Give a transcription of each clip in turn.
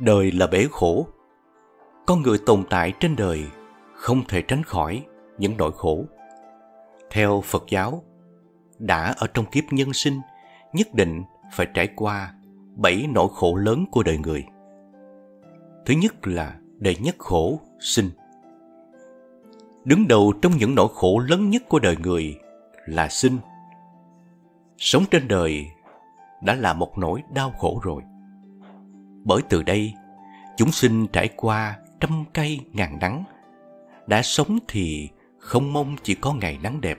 Đời là bể khổ. Con người tồn tại trên đời không thể tránh khỏi những nỗi khổ. Theo Phật giáo, đã ở trong kiếp nhân sinh, nhất định phải trải qua bảy nỗi khổ lớn của đời người. Thứ nhất là đệ nhất khổ, sinh. Đứng đầu trong những nỗi khổ lớn nhất của đời người là sinh. Sống trên đời đã là một nỗi đau khổ rồi. Bởi từ đây, chúng sinh trải qua trăm cây ngàn nắng. Đã sống thì không mong chỉ có ngày nắng đẹp,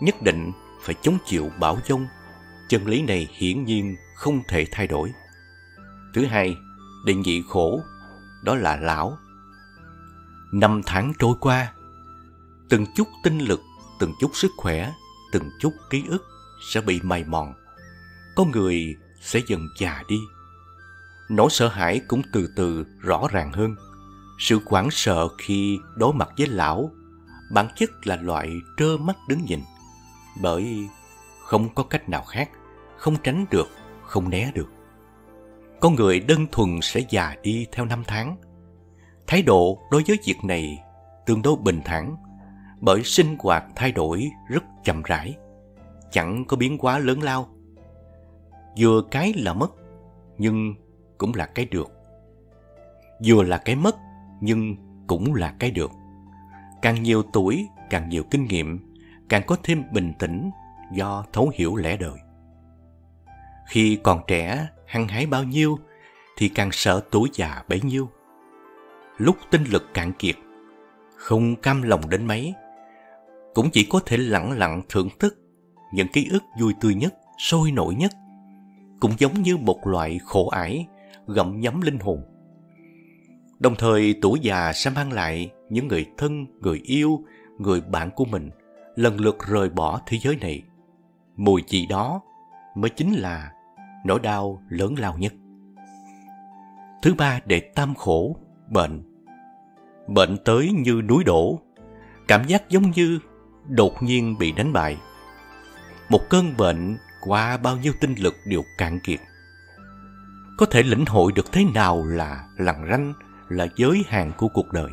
nhất định phải chống chịu bão giông. Chân lý này hiển nhiên không thể thay đổi. Thứ hai, định vị khổ, đó là lão. Năm tháng trôi qua, từng chút tinh lực, từng chút sức khỏe, từng chút ký ức sẽ bị mài mòn. Có người sẽ dần già đi. Nỗi sợ hãi cũng từ từ rõ ràng hơn. Sự hoảng sợ khi đối mặt với lão bản chất là loại trơ mắt đứng nhìn. Bởi không có cách nào khác, không tránh được, không né được. Con người đơn thuần sẽ già đi theo năm tháng. Thái độ đối với việc này tương đối bình thản, bởi sinh hoạt thay đổi rất chậm rãi, chẳng có biến hóa lớn lao. Vừa cái là mất, nhưng cũng là cái được. Vừa là cái mất, nhưng cũng là cái được. Càng nhiều tuổi, càng nhiều kinh nghiệm, càng có thêm bình tĩnh do thấu hiểu lẽ đời. Khi còn trẻ, hăng hái bao nhiêu, thì càng sợ tuổi già bấy nhiêu. Lúc tinh lực cạn kiệt, không cam lòng đến mấy, cũng chỉ có thể lặng lặng thưởng thức những ký ức vui tươi nhất, sôi nổi nhất, cũng giống như một loại khổ ải gặm nhấm linh hồn. Đồng thời tuổi già sẽ mang lại những người thân, người yêu, người bạn của mình lần lượt rời bỏ thế giới này. Mùi gì đó mới chính là nỗi đau lớn lao nhất. Thứ ba để tam khổ, bệnh. Bệnh tới như núi đổ, cảm giác giống như đột nhiên bị đánh bại. Một cơn bệnh qua bao nhiêu tinh lực đều cạn kiệt. Có thể lĩnh hội được thế nào là lằn ranh, là giới hạn của cuộc đời.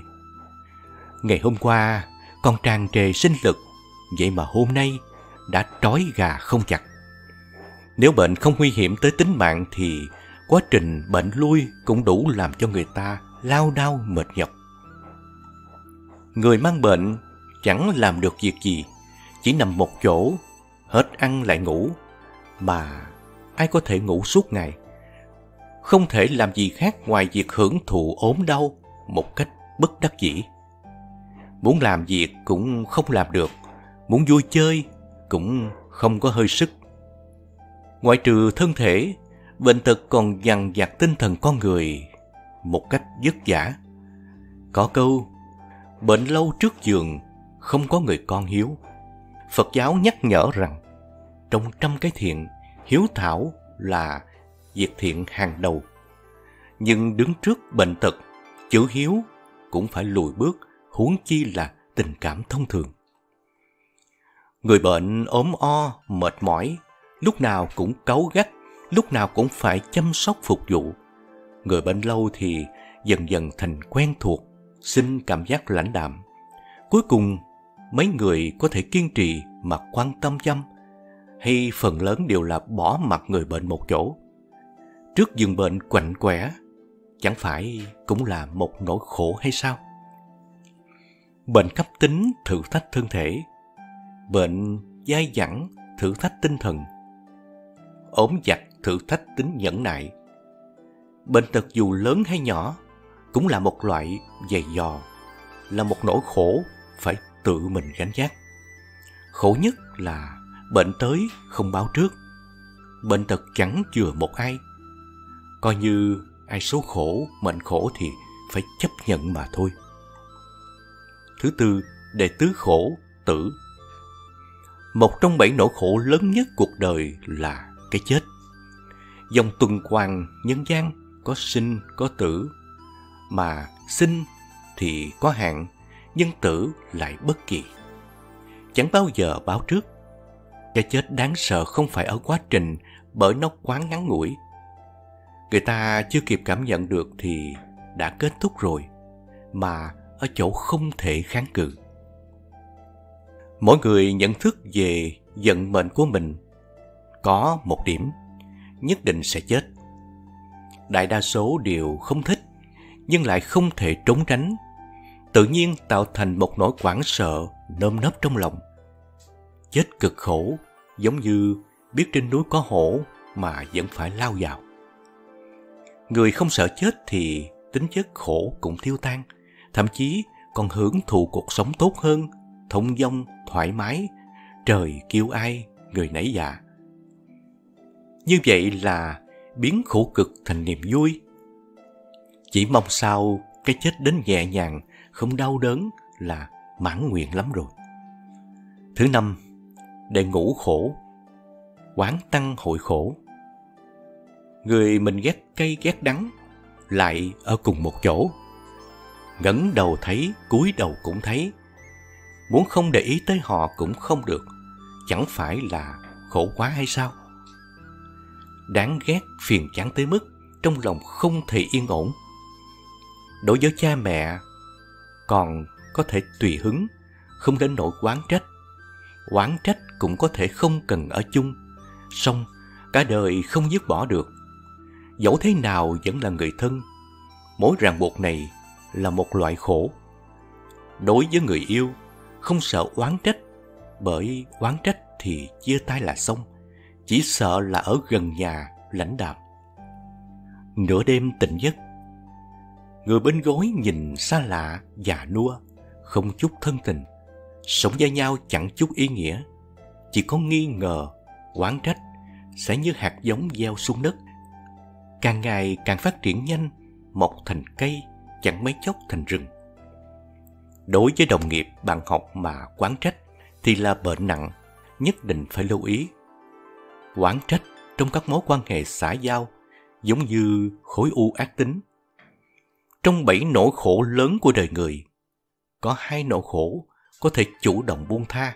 Ngày hôm qua, con tràn trề sinh lực, vậy mà hôm nay đã trói gà không chặt. Nếu bệnh không nguy hiểm tới tính mạng thì quá trình bệnh lui cũng đủ làm cho người ta lao đao mệt nhọc. Người mang bệnh chẳng làm được việc gì, chỉ nằm một chỗ, hết ăn lại ngủ, mà ai có thể ngủ suốt ngày. Không thể làm gì khác ngoài việc hưởng thụ ốm đau một cách bất đắc dĩ. Muốn làm việc cũng không làm được, muốn vui chơi cũng không có hơi sức. Ngoại trừ thân thể, bệnh tật còn dằn vặt tinh thần con người một cách vất vả. Có câu, bệnh lâu trước giường, không có người con hiếu. Phật giáo nhắc nhở rằng, trong trăm cái thiện, hiếu thảo là việc thiện hàng đầu. Nhưng đứng trước bệnh tật, chữ hiếu cũng phải lùi bước, huống chi là tình cảm thông thường. Người bệnh ốm o, mệt mỏi, lúc nào cũng cáu gắt, lúc nào cũng phải chăm sóc phục vụ. Người bệnh lâu thì dần dần thành quen thuộc, sinh cảm giác lãnh đạm. Cuối cùng, mấy người có thể kiên trì mà quan tâm chăm, hay phần lớn đều là bỏ mặt người bệnh một chỗ. Trước giường bệnh quạnh quẻ, chẳng phải cũng là một nỗi khổ hay sao? Bệnh cấp tính thử thách thân thể, bệnh dai dẳng thử thách tinh thần, ốm giặt thử thách tính nhẫn nại. Bệnh tật dù lớn hay nhỏ cũng là một loại dày dò, là một nỗi khổ phải tự mình gánh vác. Khổ nhất là bệnh tới không báo trước. Bệnh tật chẳng chừa một ai. Coi như ai số khổ, mệnh khổ thì phải chấp nhận mà thôi. Thứ tư, đệ tứ khổ, tử. Một trong bảy nỗi khổ lớn nhất cuộc đời là cái chết. Dòng tuần hoàn nhân gian có sinh có tử, mà sinh thì có hạn, nhưng tử lại bất kỳ. Chẳng bao giờ báo trước. Cái chết đáng sợ không phải ở quá trình bởi nó quá ngắn ngủi người ta chưa kịp cảm nhận được thì đã kết thúc rồi, mà ở chỗ không thể kháng cự. Mỗi người nhận thức về vận mệnh của mình có một điểm nhất định sẽ chết. Đại đa số đều không thích nhưng lại không thể trốn tránh tự nhiên tạo thành một nỗi hoảng sợ nơm nớp trong lòng. Chết cực khổ, giống như biết trên núi có hổ mà vẫn phải lao vào. Người không sợ chết thì tính chất khổ cũng tiêu tan, thậm chí còn hưởng thụ cuộc sống tốt hơn, thông dong, thoải mái, trời kêu ai, người nấy dạ. Như vậy là biến khổ cực thành niềm vui. Chỉ mong sao cái chết đến nhẹ nhàng không đau đớn là mãn nguyện lắm rồi. Thứ năm, để ngủ khổ, quán tăng hội khổ. Người mình ghét cay ghét đắng, lại ở cùng một chỗ. ngẩng đầu thấy, cúi đầu cũng thấy. Muốn không để ý tới họ cũng không được, chẳng phải là khổ quá hay sao? Đáng ghét phiền chán tới mức trong lòng không thể yên ổn. Đối với cha mẹ còn có thể tùy hứng, không đến nỗi quán trách. Quán trách cũng có thể không cần ở chung, song cả đời không dứt bỏ được. Dẫu thế nào vẫn là người thân, mối ràng buộc này là một loại khổ. Đối với người yêu, không sợ oán trách, bởi oán trách thì chia tay là xong, chỉ sợ là ở gần nhà lãnh đạm. Nửa đêm tỉnh giấc, Người bên gối nhìn xa lạ, già nua, không chút thân tình. Sống với nhau chẳng chút ý nghĩa. Chỉ có nghi ngờ, oán trách, sẽ như hạt giống gieo xuống đất. Càng ngày càng phát triển nhanh, mọc thành cây, chẳng mấy chốc thành rừng. Đối với đồng nghiệp, bạn học mà quán trách thì là bệnh nặng, nhất định phải lưu ý. Quán trách trong các mối quan hệ xã giao giống như khối u ác tính trong bảy nỗi khổ lớn của đời người, có hai nỗi khổ có thể chủ động buông tha.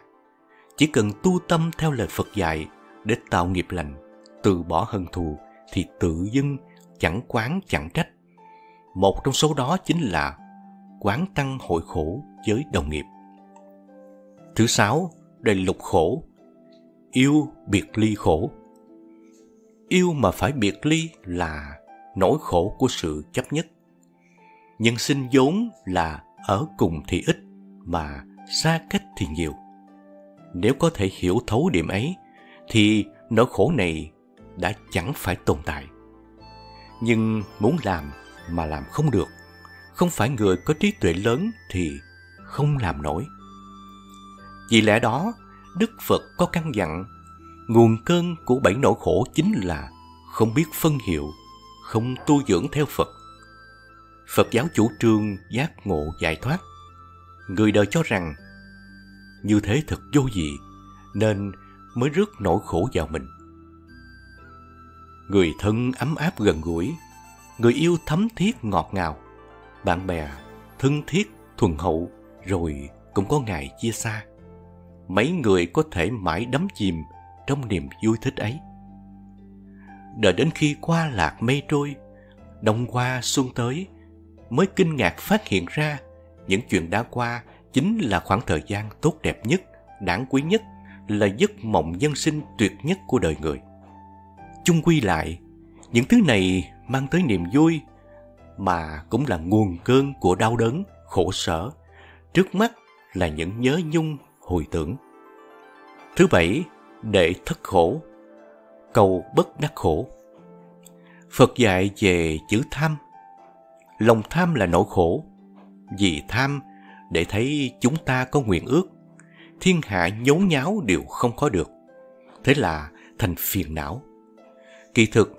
Chỉ cần tu tâm theo lời Phật dạy để tạo nghiệp lành, từ bỏ hận thù thì tự dưng chẳng quán chẳng trách. Một trong số đó chính là quán tăng hội khổ với đồng nghiệp. Thứ sáu, đầy lục khổ, yêu biệt ly khổ. Yêu mà phải biệt ly là nỗi khổ của sự chấp nhất nhân sinh vốn là ở cùng thì ít mà xa cách thì nhiều nếu có thể hiểu thấu điểm ấy thì nỗi khổ này đã chẳng phải tồn tại nhưng muốn làm mà làm không được, không phải người có trí tuệ lớn thì không làm nổi vì lẽ đó, đức phật có căn dặn, nguồn cơn của bảy nỗi khổ chính là không biết phân hiệu, không tu dưỡng theo phật Phật giáo chủ trương giác ngộ giải thoát. Người đời cho rằng, như thế thật vô gì nên mới rước nỗi khổ vào mình. Người thân ấm áp gần gũi, người yêu thấm thiết ngọt ngào, bạn bè thân thiết thuần hậu rồi cũng có ngày chia xa. Mấy người có thể mãi đắm chìm trong niềm vui thích ấy. Đợi đến khi qua lạc mây trôi, đông qua xuân tới, mới kinh ngạc phát hiện ra những chuyện đã qua chính là khoảng thời gian tốt đẹp nhất, đáng quý nhất, là giấc mộng nhân sinh tuyệt nhất của đời người. Chung quy lại, những thứ này mang tới niềm vui mà cũng là nguồn cơn của đau đớn, khổ sở. Trước mắt là những nhớ nhung, hồi tưởng. Thứ bảy, để thất khổ, cầu bất đắc khổ. Phật dạy về chữ tham lòng tham là nỗi khổ. Vì tham để thấy chúng ta có nguyện ước, thiên hạ nhốn nháo đều không có được. Thế là thành phiền não. Kỳ thực,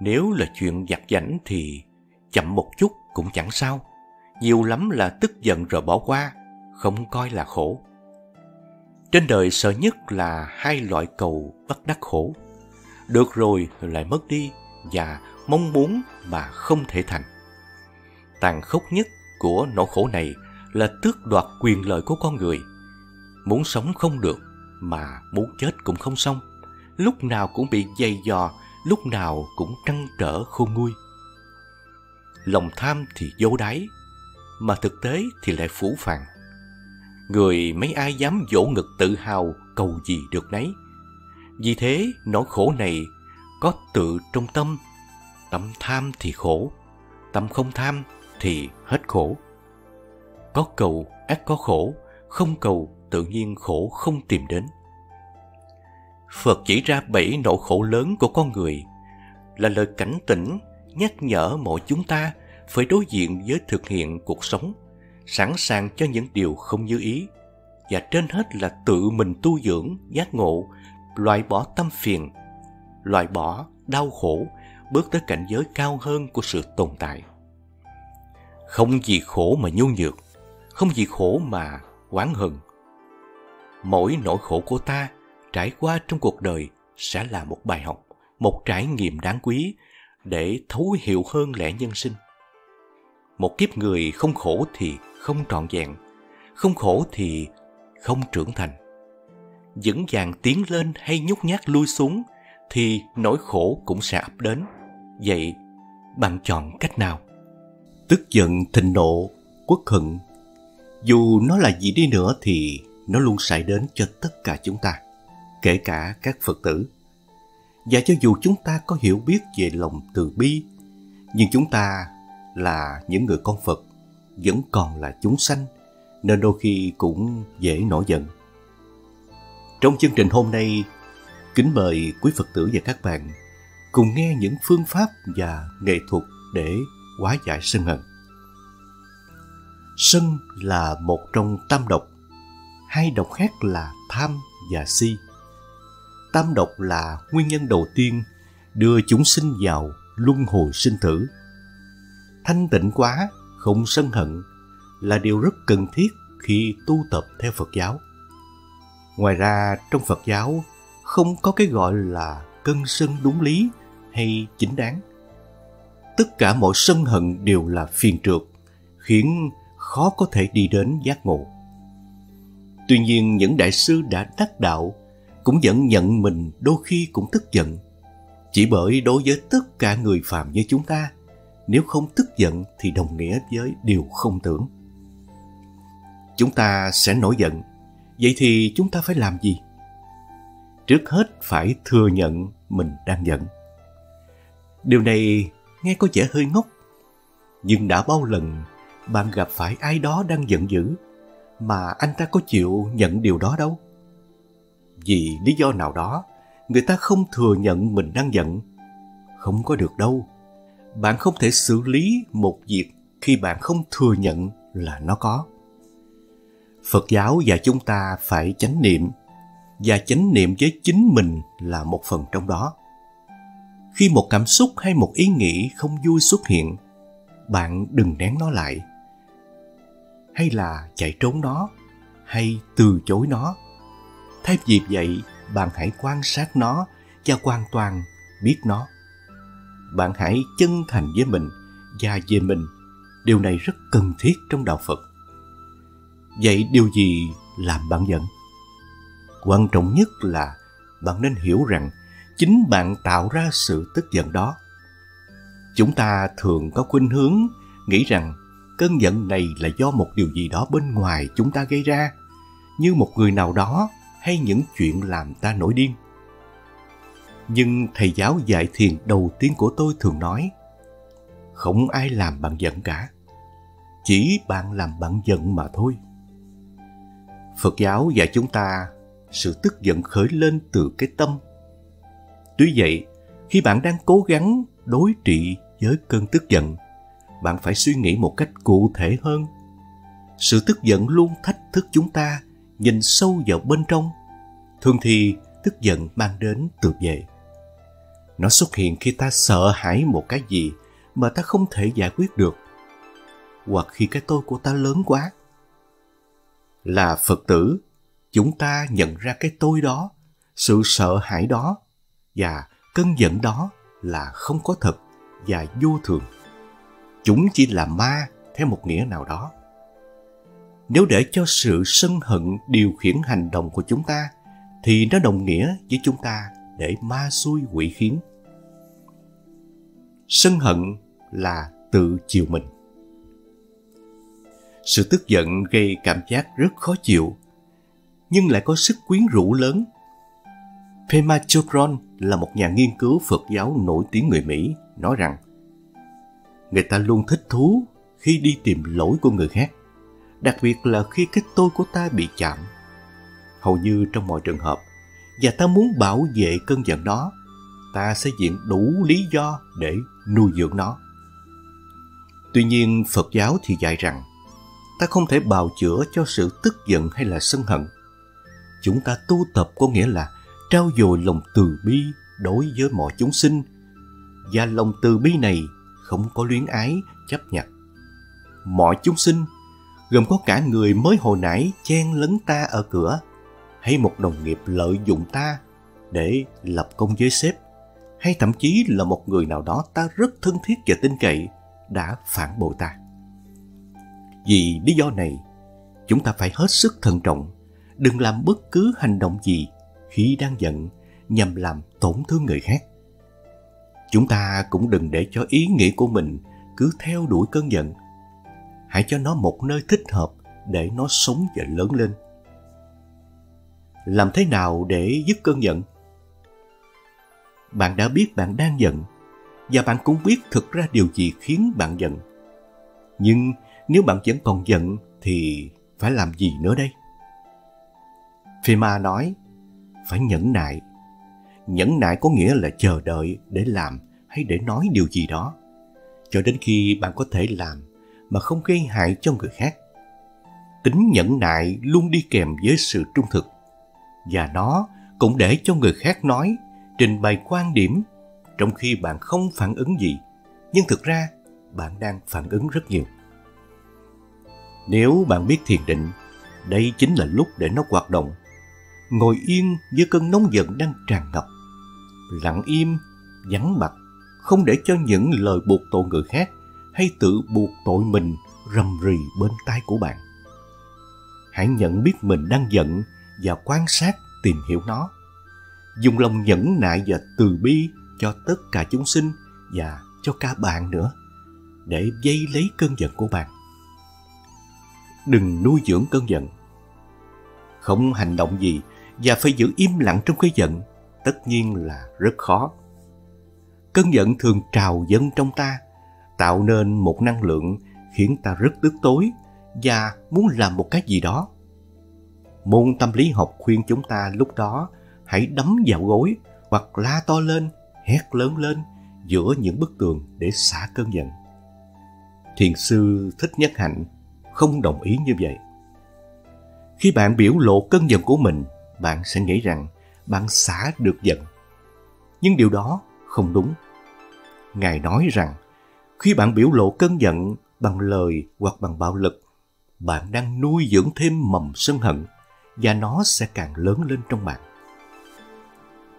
nếu là chuyện giặt giảnh thì chậm một chút cũng chẳng sao. Nhiều lắm là tức giận rồi bỏ qua, không coi là khổ. Trên đời sợ nhất là hai loại cầu bất đắc khổ. Được rồi lại mất đi và mong muốn mà không thể thành tàn khốc nhất của nỗi khổ này là tước đoạt quyền lợi của con người. Muốn sống không được, mà muốn chết cũng không xong. Lúc nào cũng bị dày dò lúc nào cũng trăn trở khôn nguôi. Lòng tham thì vô đáy, mà thực tế thì lại phủ phàng. Người mấy ai dám dỗ ngực tự hào cầu gì được nấy. Vì thế nỗi khổ này có tự trong tâm, tâm tham thì khổ, tâm không tham thì hết khổ. Có cầu ác có khổ, không cầu tự nhiên khổ không tìm đến. Phật chỉ ra bảy nỗi khổ lớn của con người là lời cảnh tỉnh nhắc nhở mọi chúng ta phải đối diện với thực hiện cuộc sống, sẵn sàng cho những điều không như ý và trên hết là tự mình tu dưỡng, giác ngộ, loại bỏ tâm phiền, loại bỏ đau khổ, bước tới cảnh giới cao hơn của sự tồn tại. Không gì khổ mà nhu nhược, không gì khổ mà oán hận. Mỗi nỗi khổ của ta trải qua trong cuộc đời sẽ là một bài học, một trải nghiệm đáng quý để thấu hiểu hơn lẽ nhân sinh. Một kiếp người không khổ thì không trọn vẹn, không khổ thì không trưởng thành. Vững vàng tiến lên hay nhút nhát lui xuống thì nỗi khổ cũng sẽ ập đến. Vậy bạn chọn cách nào? Tức giận, thịnh nộ, quốc hận. Dù nó là gì đi nữa thì nó luôn xảy đến cho tất cả chúng ta, kể cả các Phật tử. Và cho dù chúng ta có hiểu biết về lòng từ bi, nhưng chúng ta là những người con Phật, vẫn còn là chúng sanh, nên đôi khi cũng dễ nổi giận. Trong chương trình hôm nay, kính mời quý Phật tử và các bạn cùng nghe những phương pháp và nghệ thuật để hóa giải sân hận. Sân là một trong tam độc, hai độc khác là tham và si. Tam độc là nguyên nhân đầu tiên đưa chúng sinh vào luân hồi sinh tử. Thanh tịnh quá, không sân hận là điều rất cần thiết khi tu tập theo Phật giáo. Ngoài ra, trong Phật giáo không có cái gọi là cân sân đúng lý hay chính đáng. Tất cả mọi sân hận đều là phiền trượt, khiến khó có thể đi đến giác ngộ. Tuy nhiên những đại sư đã đắc đạo cũng vẫn nhận mình đôi khi cũng tức giận. Chỉ bởi đối với tất cả người phàm như chúng ta, nếu không tức giận thì đồng nghĩa với điều không tưởng. Chúng ta sẽ nổi giận, vậy thì chúng ta phải làm gì? Trước hết phải thừa nhận mình đang giận. Điều này nghe có vẻ hơi ngốc, nhưng đã bao lần bạn gặp phải ai đó đang giận dữ mà anh ta có chịu nhận điều đó đâu? Vì lý do nào đó, người ta không thừa nhận mình đang giận. Không có được đâu. Bạn không thể xử lý một việc khi bạn không thừa nhận là nó có. Phật giáo và chúng ta phải chánh niệm và chánh niệm với chính mình là một phần trong đó. Khi một cảm xúc hay một ý nghĩ không vui xuất hiện, bạn đừng nén nó lại. Hay là chạy trốn nó, hay từ chối nó. Thay vì vậy, bạn hãy quan sát nó và hoàn toàn biết nó. Bạn hãy chân thành với mình và về mình. Điều này rất cần thiết trong đạo Phật. Vậy điều gì làm bạn giận? Quan trọng nhất là bạn nên hiểu rằng chính bạn tạo ra sự tức giận đó. Chúng ta thường có khuynh hướng nghĩ rằng cơn giận này là do một điều gì đó bên ngoài chúng ta gây ra, như một người nào đó hay những chuyện làm ta nổi điên. Nhưng thầy giáo dạy thiền đầu tiên của tôi thường nói, không ai làm bạn giận cả, chỉ bạn làm bạn giận mà thôi. Phật giáo dạy chúng ta sự tức giận khởi lên từ cái tâm. Tuy vậy, khi bạn đang cố gắng đối trị với cơn tức giận, bạn phải suy nghĩ một cách cụ thể hơn. Sự tức giận luôn thách thức chúng ta nhìn sâu vào bên trong. Thường thì tức giận mang đến từ về. Nó xuất hiện khi ta sợ hãi một cái gì mà ta không thể giải quyết được. Hoặc khi cái tôi của ta lớn quá là Phật tử, chúng ta nhận ra cái tôi đó, sự sợ hãi đó và cơn giận đó là không có thật và vô thường. Chúng chỉ là ma theo một nghĩa nào đó. Nếu để cho sự sân hận điều khiển hành động của chúng ta, thì nó đồng nghĩa với chúng ta để ma xuôi quỷ khiến. sân hận là tự chiều mình. Sự tức giận gây cảm giác rất khó chịu, nhưng lại có sức quyến rũ lớn. Pema Chodron là một nhà nghiên cứu Phật giáo nổi tiếng người Mỹ, nói rằng người ta luôn thích thú khi đi tìm lỗi của người khác, đặc biệt là khi cái tôi của ta bị chạm. Hầu như trong mọi trường hợp, và ta muốn bảo vệ cơn giận đó, ta sẽ diện đủ lý do để nuôi dưỡng nó. Tuy nhiên, Phật giáo thì dạy rằng ta không thể bào chữa cho sự tức giận hay là sân hận. Chúng ta tu tập có nghĩa là trao dồi lòng từ bi đối với mọi chúng sinh và lòng từ bi này không có luyến ái chấp nhặt mọi chúng sinh gồm có cả người mới hồi nãy chen lấn ta ở cửa. Hay một đồng nghiệp lợi dụng ta để lập công với sếp hay thậm chí là một người nào đó ta rất thân thiết và tin cậy đã phản bội ta. Vì lý do này, chúng ta phải hết sức thận trọng. Đừng làm bất cứ hành động gì khi đang giận nhằm làm tổn thương người khác. Chúng ta cũng đừng để cho ý nghĩ của mình cứ theo đuổi cơn giận hãy cho nó một nơi thích hợp để nó sống và lớn lên. Làm thế nào để dứt cơn giận? Bạn đã biết bạn đang giận, và bạn cũng biết thực ra điều gì khiến bạn giận. Nhưng nếu bạn vẫn còn giận thì phải làm gì nữa đây? Phima nói, phải nhẫn nại. Nhẫn nại có nghĩa là chờ đợi để làm hay để nói điều gì đó. Cho đến khi bạn có thể làm mà không gây hại cho người khác. Tính nhẫn nại luôn đi kèm với sự trung thực. Và nó cũng để cho người khác nói, trình bày quan điểm, trong khi bạn không phản ứng gì. Nhưng thực ra, bạn đang phản ứng rất nhiều. Nếu bạn biết thiền định, đây chính là lúc để nó hoạt động. Ngồi yên với cơn nóng giận đang tràn ngập. Lặng im, vắng mặt, không để cho những lời buộc tội người khác hay tự buộc tội mình rầm rì bên tai của bạn. Hãy nhận biết mình đang giận và quan sát tìm hiểu nó. Dùng lòng nhẫn nại và từ bi cho tất cả chúng sinh và cho cả bạn nữa, để dây lấy cơn giận của bạn. Đừng nuôi dưỡng cơn giận. Không hành động gì và phải giữ im lặng trong cái giận, tất nhiên là rất khó. Cơn giận thường trào dâng trong ta tạo nên một năng lượng khiến ta rất tức tối và muốn làm một cái gì đó. Môn tâm lý học khuyên chúng ta lúc đó hãy đấm vào gối hoặc la to lên, hét lớn lên giữa những bức tường để xả cơn giận. Thiền sư thích nhất hạnh không đồng ý như vậy. Khi bạn biểu lộ cơn giận của mình, bạn sẽ nghĩ rằng bạn xả được giận. Nhưng điều đó không đúng. Ngài nói rằng khi bạn biểu lộ cơn giận bằng lời hoặc bằng bạo lực, bạn đang nuôi dưỡng thêm mầm sân hận và nó sẽ càng lớn lên trong bạn.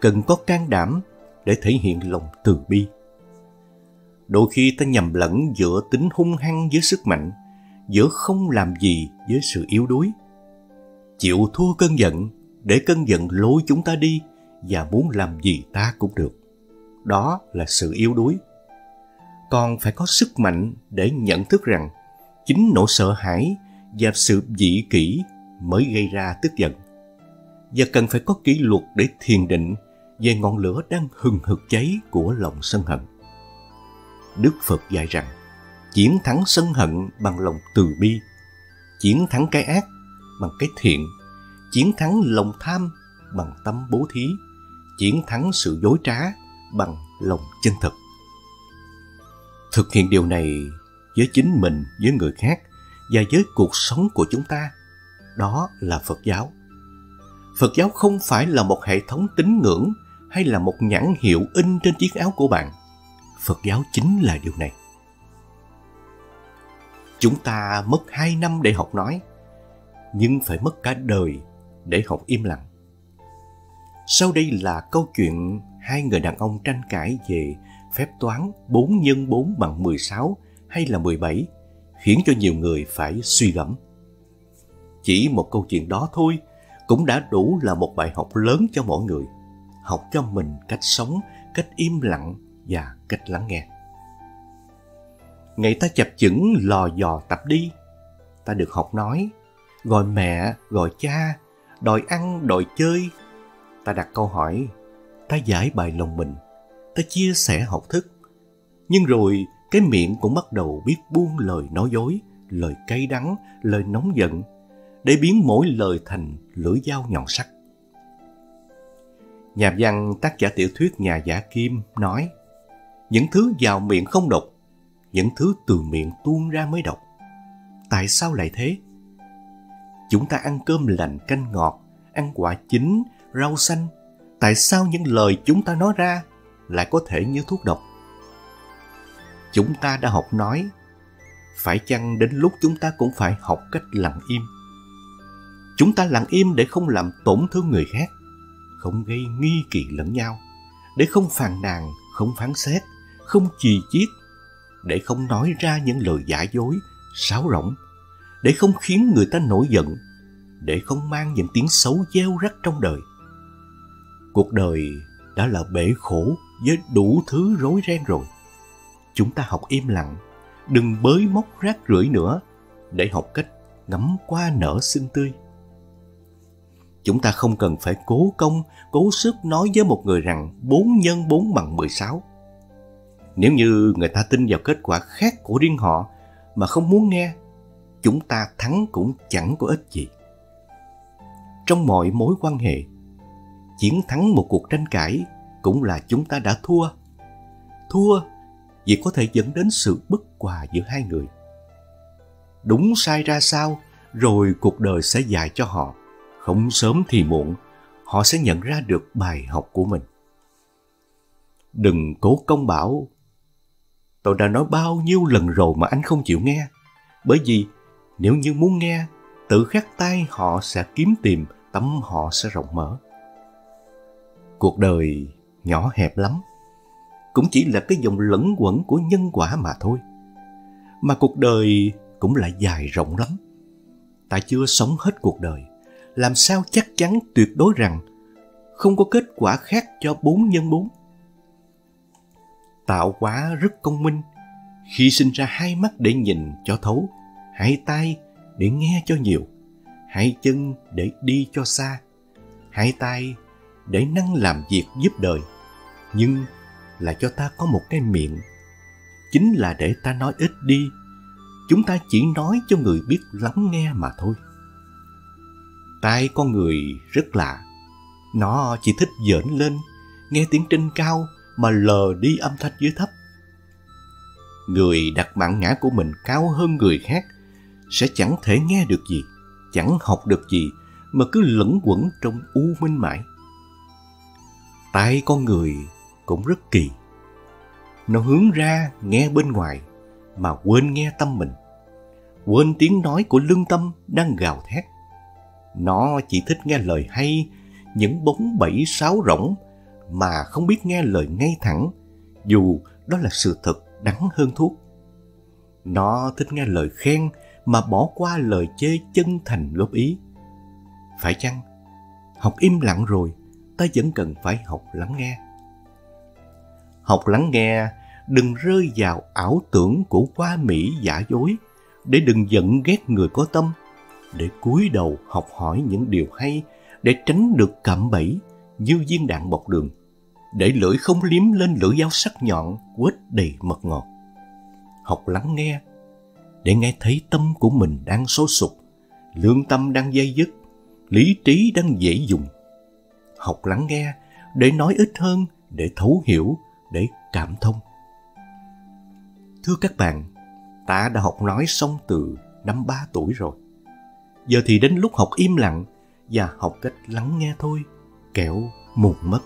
Cần có can đảm để thể hiện lòng từ bi. Đôi khi ta nhầm lẫn giữa tính hung hăng với sức mạnh, giữa không làm gì với sự yếu đuối. Chịu thua cơn giận, để cơn giận lôi chúng ta đi và muốn làm gì ta cũng được. Đó là sự yếu đuối còn phải có sức mạnh để nhận thức rằng chính nỗi sợ hãi và sự dị kỷ mới gây ra tức giận. Và cần phải có kỷ luật để thiền định về ngọn lửa đang hừng hực cháy của lòng sân hận. Đức phật dạy rằng, chiến thắng sân hận bằng lòng từ bi, chiến thắng cái ác bằng cái thiện, chiến thắng lòng tham bằng tâm bố thí, chiến thắng sự dối trá bằng lòng chân thật thực hiện điều này với chính mình, với người khác và với cuộc sống của chúng ta. Đó là phật giáo. Phật giáo không phải là một hệ thống tín ngưỡng hay là một nhãn hiệu in trên chiếc áo của bạn. Phật giáo chính là điều này. Chúng ta mất hai năm để học nói, nhưng phải mất cả đời để học im lặng. Sau đây là câu chuyện hai người đàn ông tranh cãi về phép toán 4 x 4 bằng 16 hay là 17 khiến cho nhiều người phải suy gẫm. Chỉ một câu chuyện đó thôi cũng đã đủ là một bài học lớn cho mỗi người. Học cho mình cách sống, cách im lặng và cách lắng nghe. Ngày ta chập chững lò dò tập đi. Ta được học nói, gọi mẹ, gọi cha, đòi ăn, đòi chơi. Ta đặt câu hỏi, ta giải bài lòng mình, ta chia sẻ học thức. Nhưng rồi cái miệng cũng bắt đầu biết buông lời nói dối, lời cay đắng, lời nóng giận, để biến mỗi lời thành lưỡi dao nhọn sắc. Nhà văn tác giả tiểu thuyết Nhà giả Kim nói Những thứ vào miệng không độc, những thứ từ miệng tuôn ra mới độc. Tại sao lại thế? Chúng ta ăn cơm lành canh ngọt, ăn quả chín, rau xanh. Tại sao những lời chúng ta nói ra lại có thể như thuốc độc? Chúng ta đã học nói, phải chăng đến lúc chúng ta cũng phải học cách lặng im? Chúng ta lặng im để không làm tổn thương người khác không gây nghi kỳ lẫn nhau, để không phàn nàn, không phán xét, không chì chiết, để không nói ra những lời giả dối, sáo rỗng, để không khiến người ta nổi giận, để không mang những tiếng xấu gieo rắc trong đời. Cuộc đời đã là bể khổ với đủ thứ rối ren rồi. Chúng ta học im lặng, đừng bới móc rác rưởi nữa để học cách ngắm qua nở xinh tươi. Chúng ta không cần phải cố công, cố sức nói với một người rằng 4 nhân 4 bằng 16. Nếu như người ta tin vào kết quả khác của riêng họ mà không muốn nghe, chúng ta thắng cũng chẳng có ích gì. Trong mọi mối quan hệ, chiến thắng một cuộc tranh cãi cũng là chúng ta đã thua. Thua vì có thể dẫn đến sự bất hòa giữa hai người. Đúng sai ra sao, rồi cuộc đời sẽ dạy cho họ không sớm thì muộn, họ sẽ nhận ra được bài học của mình. Đừng cố công bảo, tôi đã nói bao nhiêu lần rồi mà anh không chịu nghe. Bởi vì nếu như muốn nghe, tự khắc tay họ sẽ kiếm tìm, tâm họ sẽ rộng mở. Cuộc đời nhỏ hẹp lắm, cũng chỉ là cái dòng lẫn quẩn của nhân quả mà thôi. Mà cuộc đời cũng lại dài rộng lắm. Ta chưa sống hết cuộc đời làm sao chắc chắn tuyệt đối rằng không có kết quả khác cho 4 nhân 4. Tạo hóa rất công minh khi sinh ra hai mắt để nhìn cho thấu, hai tay để nghe cho nhiều, hai chân để đi cho xa, hai tay để năng làm việc giúp đời, nhưng là cho ta có một cái miệng, chính là để ta nói ít đi. Chúng ta chỉ nói cho người biết lắng nghe mà thôi. Tai con người rất lạ. Nó chỉ thích dởn lên, nghe tiếng trên cao mà lờ đi âm thanh dưới thấp. Người đặt mạng ngã của mình cao hơn người khác sẽ chẳng thể nghe được gì, chẳng học được gì mà cứ lẫn quẩn trong u minh mãi. Tai con người cũng rất kỳ. Nó hướng ra nghe bên ngoài mà quên nghe tâm mình. Quên tiếng nói của lương tâm đang gào thét. Nó chỉ thích nghe lời hay, những bóng bẫy sáo rỗng mà không biết nghe lời ngay thẳng, dù đó là sự thật đắng hơn thuốc. Nó thích nghe lời khen mà bỏ qua lời chê chân thành góp ý. Phải chăng, học im lặng rồi, ta vẫn cần phải học lắng nghe. Học lắng nghe, đừng rơi vào ảo tưởng của qua mỹ giả dối, để đừng giận ghét người có tâm để cúi đầu học hỏi những điều hay để tránh được cạm bẫy như viên đạn bọc đường để lưỡi không liếm lên lưỡi dao sắc nhọn quết đầy mật ngọt. Học lắng nghe để nghe thấy tâm của mình đang số sục lương tâm đang dây dứt lý trí đang dễ dùng. Học lắng nghe để nói ít hơn để thấu hiểu để cảm thông thưa các bạn ta đã học nói xong từ năm ba tuổi rồi Giờ thì đến lúc học im lặng và học cách lắng nghe thôi, kẻo mù mất.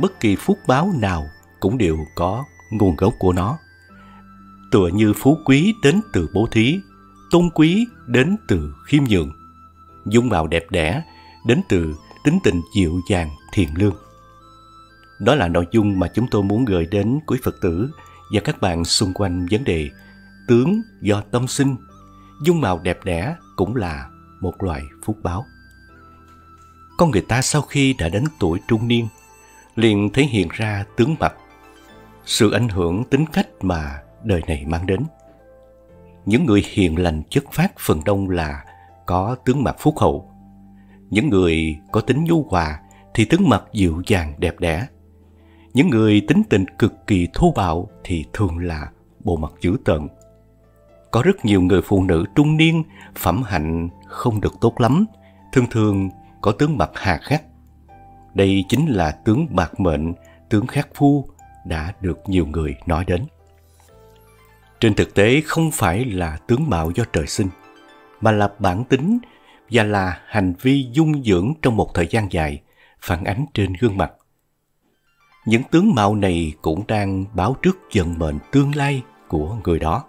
Bất kỳ phúc báo nào cũng đều có nguồn gốc của nó. Tựa như phú quý đến từ bố thí, tôn quý đến từ khiêm nhường, dung mạo đẹp đẽ đến từ tính tình dịu dàng thiền lương. Đó là nội dung mà chúng tôi muốn gửi đến quý Phật tử và các bạn xung quanh vấn đề tướng do tâm sinh, dung mạo đẹp đẽ cũng là một loại phúc báo. Con người ta sau khi đã đến tuổi trung niên liền thể hiện ra tướng mặt. Sự ảnh hưởng tính cách mà đời này mang đến. Những người hiền lành chất phát phần đông là có tướng mặt phúc hậu. Những người có tính nhu hòa thì tướng mặt dịu dàng đẹp đẽ. Những người tính tình cực kỳ thô bạo thì thường là bộ mặt dữ tợn. Có rất nhiều người phụ nữ trung niên phẩm hạnh không được tốt lắm, thường thường có tướng mặt hà khắc. Đây chính là tướng bạc mệnh, tướng khắc phu đã được nhiều người nói đến. Trên thực tế không phải là tướng mạo do trời sinh, mà là bản tính và là hành vi dung dưỡng trong một thời gian dài phản ánh trên gương mặt. Những tướng mạo này cũng đang báo trước vận mệnh tương lai của người đó.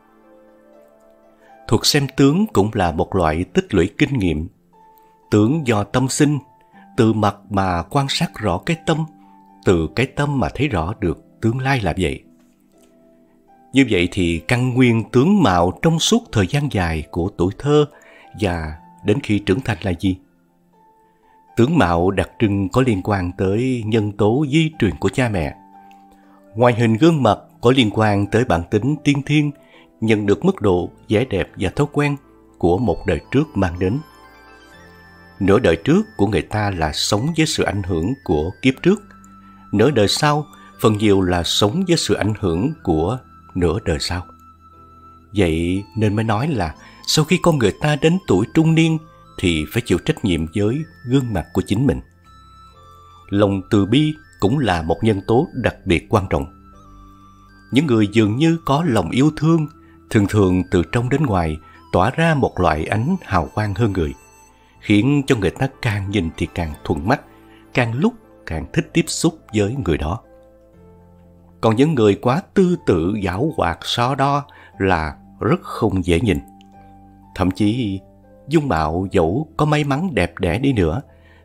Thuật xem tướng cũng là một loại tích lũy kinh nghiệm. Tướng do tâm sinh, từ mặt mà quan sát rõ cái tâm, từ cái tâm mà thấy rõ được tương lai là vậy. Như vậy thì căn nguyên tướng mạo trong suốt thời gian dài của tuổi thơ và đến khi trưởng thành là gì? Tướng mạo đặc trưng có liên quan tới nhân tố di truyền của cha mẹ. Ngoại hình gương mặt có liên quan tới bản tính tiên thiên, nhận được mức độ vẻ đẹp và thói quen của một đời trước mang đến. Nửa đời trước của người ta là sống với sự ảnh hưởng của kiếp trước. Nửa đời sau, phần nhiều là sống với sự ảnh hưởng của nửa đời sau. Vậy nên mới nói là sau khi con người ta đến tuổi trung niên thì phải chịu trách nhiệm với gương mặt của chính mình. Lòng từ bi cũng là một nhân tố đặc biệt quan trọng. Những người dường như có lòng yêu thương thường thường từ trong đến ngoài tỏa ra một loại ánh hào quang hơn người, khiến cho người ta càng nhìn thì càng thuận mắt, càng lúc càng thích tiếp xúc với người đó. Còn những người quá tư tự giảo hoạt so đo là rất không dễ nhìn. Thậm chí dung mạo dẫu có may mắn đẹp đẽ đi nữa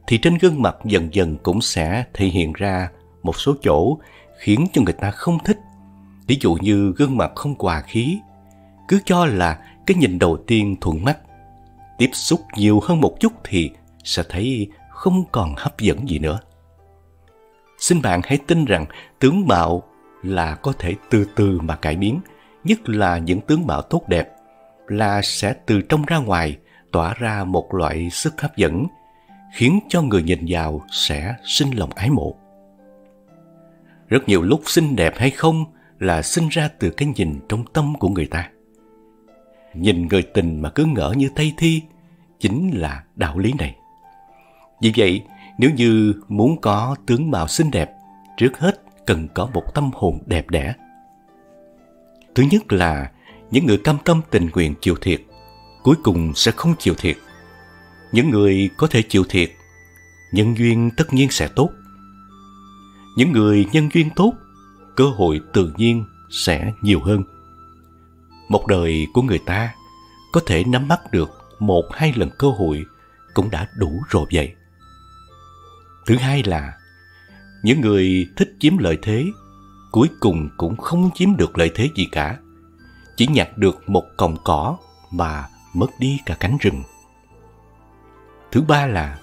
thì trên gương mặt dần dần cũng sẽ thể hiện ra một số chỗ khiến cho người ta không thích. Ví dụ như gương mặt không quà khí, cứ cho là cái nhìn đầu tiên thuận mắt. Tiếp xúc nhiều hơn một chút thì sẽ thấy không còn hấp dẫn gì nữa. Xin bạn hãy tin rằng tướng mạo là có thể từ từ mà cải biến, nhất là những tướng mạo tốt đẹp, là sẽ từ trong ra ngoài tỏa ra một loại sức hấp dẫn, khiến cho người nhìn vào sẽ sinh lòng ái mộ. Rất nhiều lúc xinh đẹp hay không là sinh ra từ cái nhìn trong tâm của người ta. Nhìn người tình mà cứ ngỡ như Tây Thi chính là đạo lý này. Vì vậy, nếu như muốn có tướng mạo xinh đẹp, trước hết cần có một tâm hồn đẹp đẽ. Thứ nhất là những người cam tâm tình nguyện chịu thiệt, cuối cùng sẽ không chịu thiệt. Những người có thể chịu thiệt, nhân duyên tất nhiên sẽ tốt. Những người nhân duyên tốt, cơ hội tự nhiên sẽ nhiều hơn. Một đời của người ta có thể nắm bắt được một hai lần cơ hội cũng đã đủ rồi vậy. Thứ hai là những người thích chiếm lợi thế cuối cùng cũng không chiếm được lợi thế gì cả. Chỉ nhặt được một cọng cỏ mà mất đi cả cánh rừng. Thứ ba là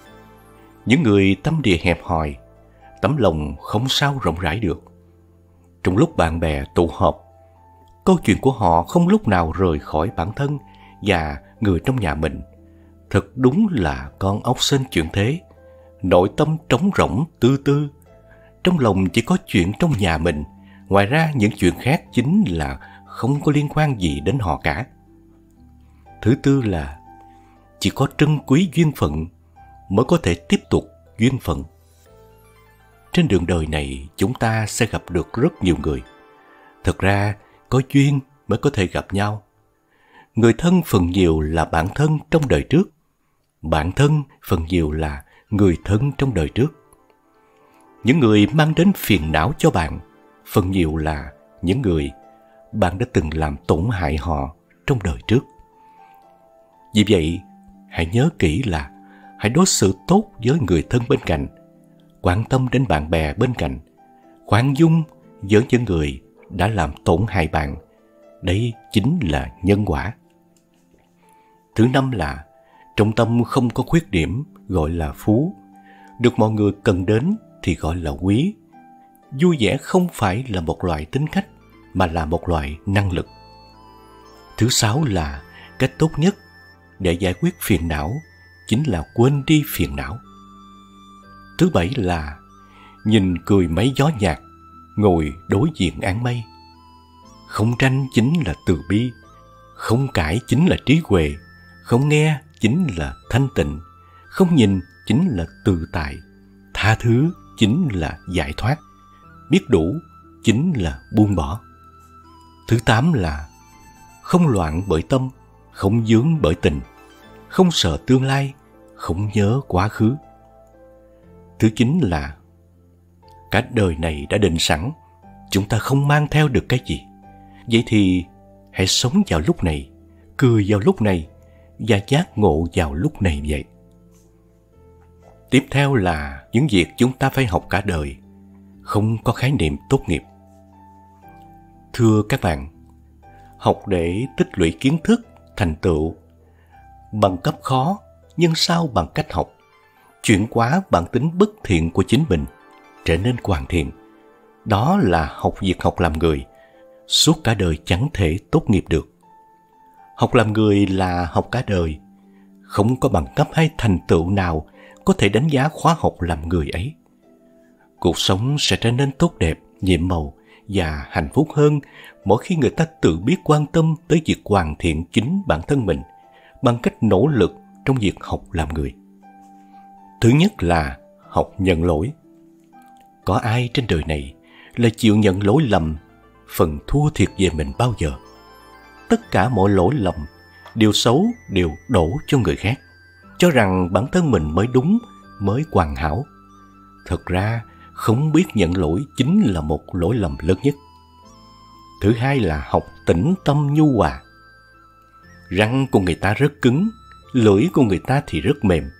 những người tâm địa hẹp hòi, tấm lòng không sao rộng rãi được. Trong lúc bạn bè tụ họp, câu chuyện của họ không lúc nào rời khỏi bản thân và người trong nhà mình. Thật đúng là con ốc sên chuyện thế, nội tâm trống rỗng tư tư trong lòng chỉ có chuyện trong nhà mình, ngoài ra những chuyện khác chính là không có liên quan gì đến họ cả. Thứ tư là chỉ có trân quý duyên phận mới có thể tiếp tục duyên phận. Trên đường đời này, chúng ta sẽ gặp được rất nhiều người. Thật ra, có duyên mới có thể gặp nhau. Người thân phần nhiều là bạn thân trong đời trước. Bạn thân phần nhiều là người thân trong đời trước. Những người mang đến phiền não cho bạn, phần nhiều là những người bạn đã từng làm tổn hại họ trong đời trước. Vì vậy, hãy nhớ kỹ là hãy đối xử tốt với người thân bên cạnh, quan tâm đến bạn bè bên cạnh, khoan dung với những người đã làm tổn hại bạn. Đây chính là nhân quả. Thứ năm là trong tâm không có khuyết điểm gọi là phú, được mọi người cần đến thì gọi là quý. Vui vẻ không phải là một loại tính cách mà là một loại năng lực. Thứ sáu là cách tốt nhất để giải quyết phiền não chính là quên đi phiền não. Thứ bảy là nhìn cười mấy gió nhạt, ngồi đối diện án mây. Không tranh chính là từ bi, không cãi chính là trí huệ, không nghe chính là thanh tịnh, không nhìn chính là tự tại, tha thứ chính là giải thoát, biết đủ chính là buông bỏ. Thứ tám là không loạn bởi tâm, không dướng bởi tình, không sợ tương lai, không nhớ quá khứ. Thứ chín là cả đời này đã định sẵn, chúng ta không mang theo được cái gì. Vậy thì hãy sống vào lúc này, cười vào lúc này và giác ngộ vào lúc này vậy. Tiếp theo là những việc chúng ta phải học cả đời, không có khái niệm tốt nghiệp. Thưa các bạn, học để tích lũy kiến thức, thành tựu. Bằng cấp khó, nhưng sao bằng cách học? Chuyển hóa bản tính bất thiện của chính mình, trở nên hoàn thiện. Đó là học việc học làm người, suốt cả đời chẳng thể tốt nghiệp được. Học làm người là học cả đời, không có bằng cấp hay thành tựu nào có thể đánh giá khóa học làm người ấy. Cuộc sống sẽ trở nên tốt đẹp, nhiệm màu và hạnh phúc hơn mỗi khi người ta tự biết quan tâm tới việc hoàn thiện chính bản thân mình bằng cách nỗ lực trong việc học làm người. Thứ nhất là học nhận lỗi. Có ai trên đời này là chịu nhận lỗi lầm, phần thua thiệt về mình bao giờ? Tất cả mọi lỗi lầm, điều xấu đều đổ cho người khác, cho rằng bản thân mình mới đúng, mới hoàn hảo. Thật ra, không biết nhận lỗi chính là một lỗi lầm lớn nhất. Thứ hai là học tĩnh tâm nhu hòa. Răng của người ta rất cứng, lưỡi của người ta thì rất mềm.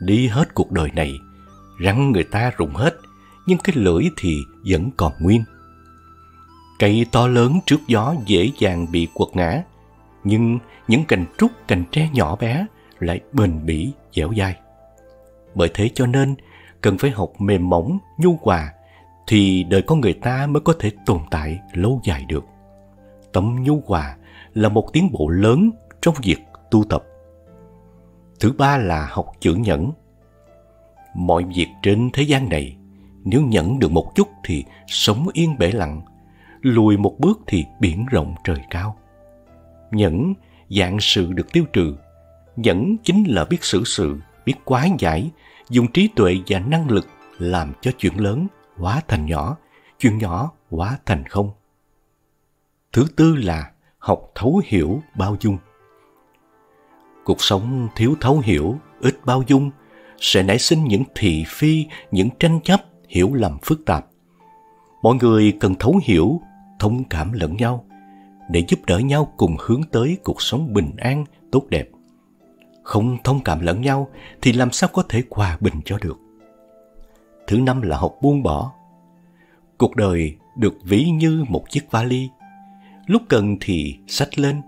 Đi hết cuộc đời này, răng người ta rụng hết, nhưng cái lưỡi thì vẫn còn nguyên. Cây to lớn trước gió dễ dàng bị quật ngã, nhưng những cành trúc, cành tre nhỏ bé lại bền bỉ, dẻo dai. Bởi thế cho nên, cần phải học mềm mỏng, nhu hòa thì đời con người ta mới có thể tồn tại lâu dài được. Tâm nhu hòa là một tiến bộ lớn trong việc tu tập. Thứ ba là học chữ nhẫn. Mọi việc trên thế gian này, nếu nhẫn được một chút thì sống yên bể lặng, lùi một bước thì biển rộng trời cao. Nhẫn dạng sự được tiêu trừ, nhẫn chính là biết xử sự, biết quá giải, dùng trí tuệ và năng lực làm cho chuyện lớn hóa thành nhỏ, chuyện nhỏ hóa thành không. Thứ tư là học thấu hiểu bao dung. Cuộc sống thiếu thấu hiểu, ít bao dung sẽ nảy sinh những thị phi, những tranh chấp, hiểu lầm phức tạp. Mọi người cần thấu hiểu, thông cảm lẫn nhau để giúp đỡ nhau cùng hướng tới cuộc sống bình an, tốt đẹp. Không thông cảm lẫn nhau thì làm sao có thể hòa bình cho được. Thứ năm là học buông bỏ. Cuộc đời được ví như một chiếc vali. Lúc cần thì xách lên,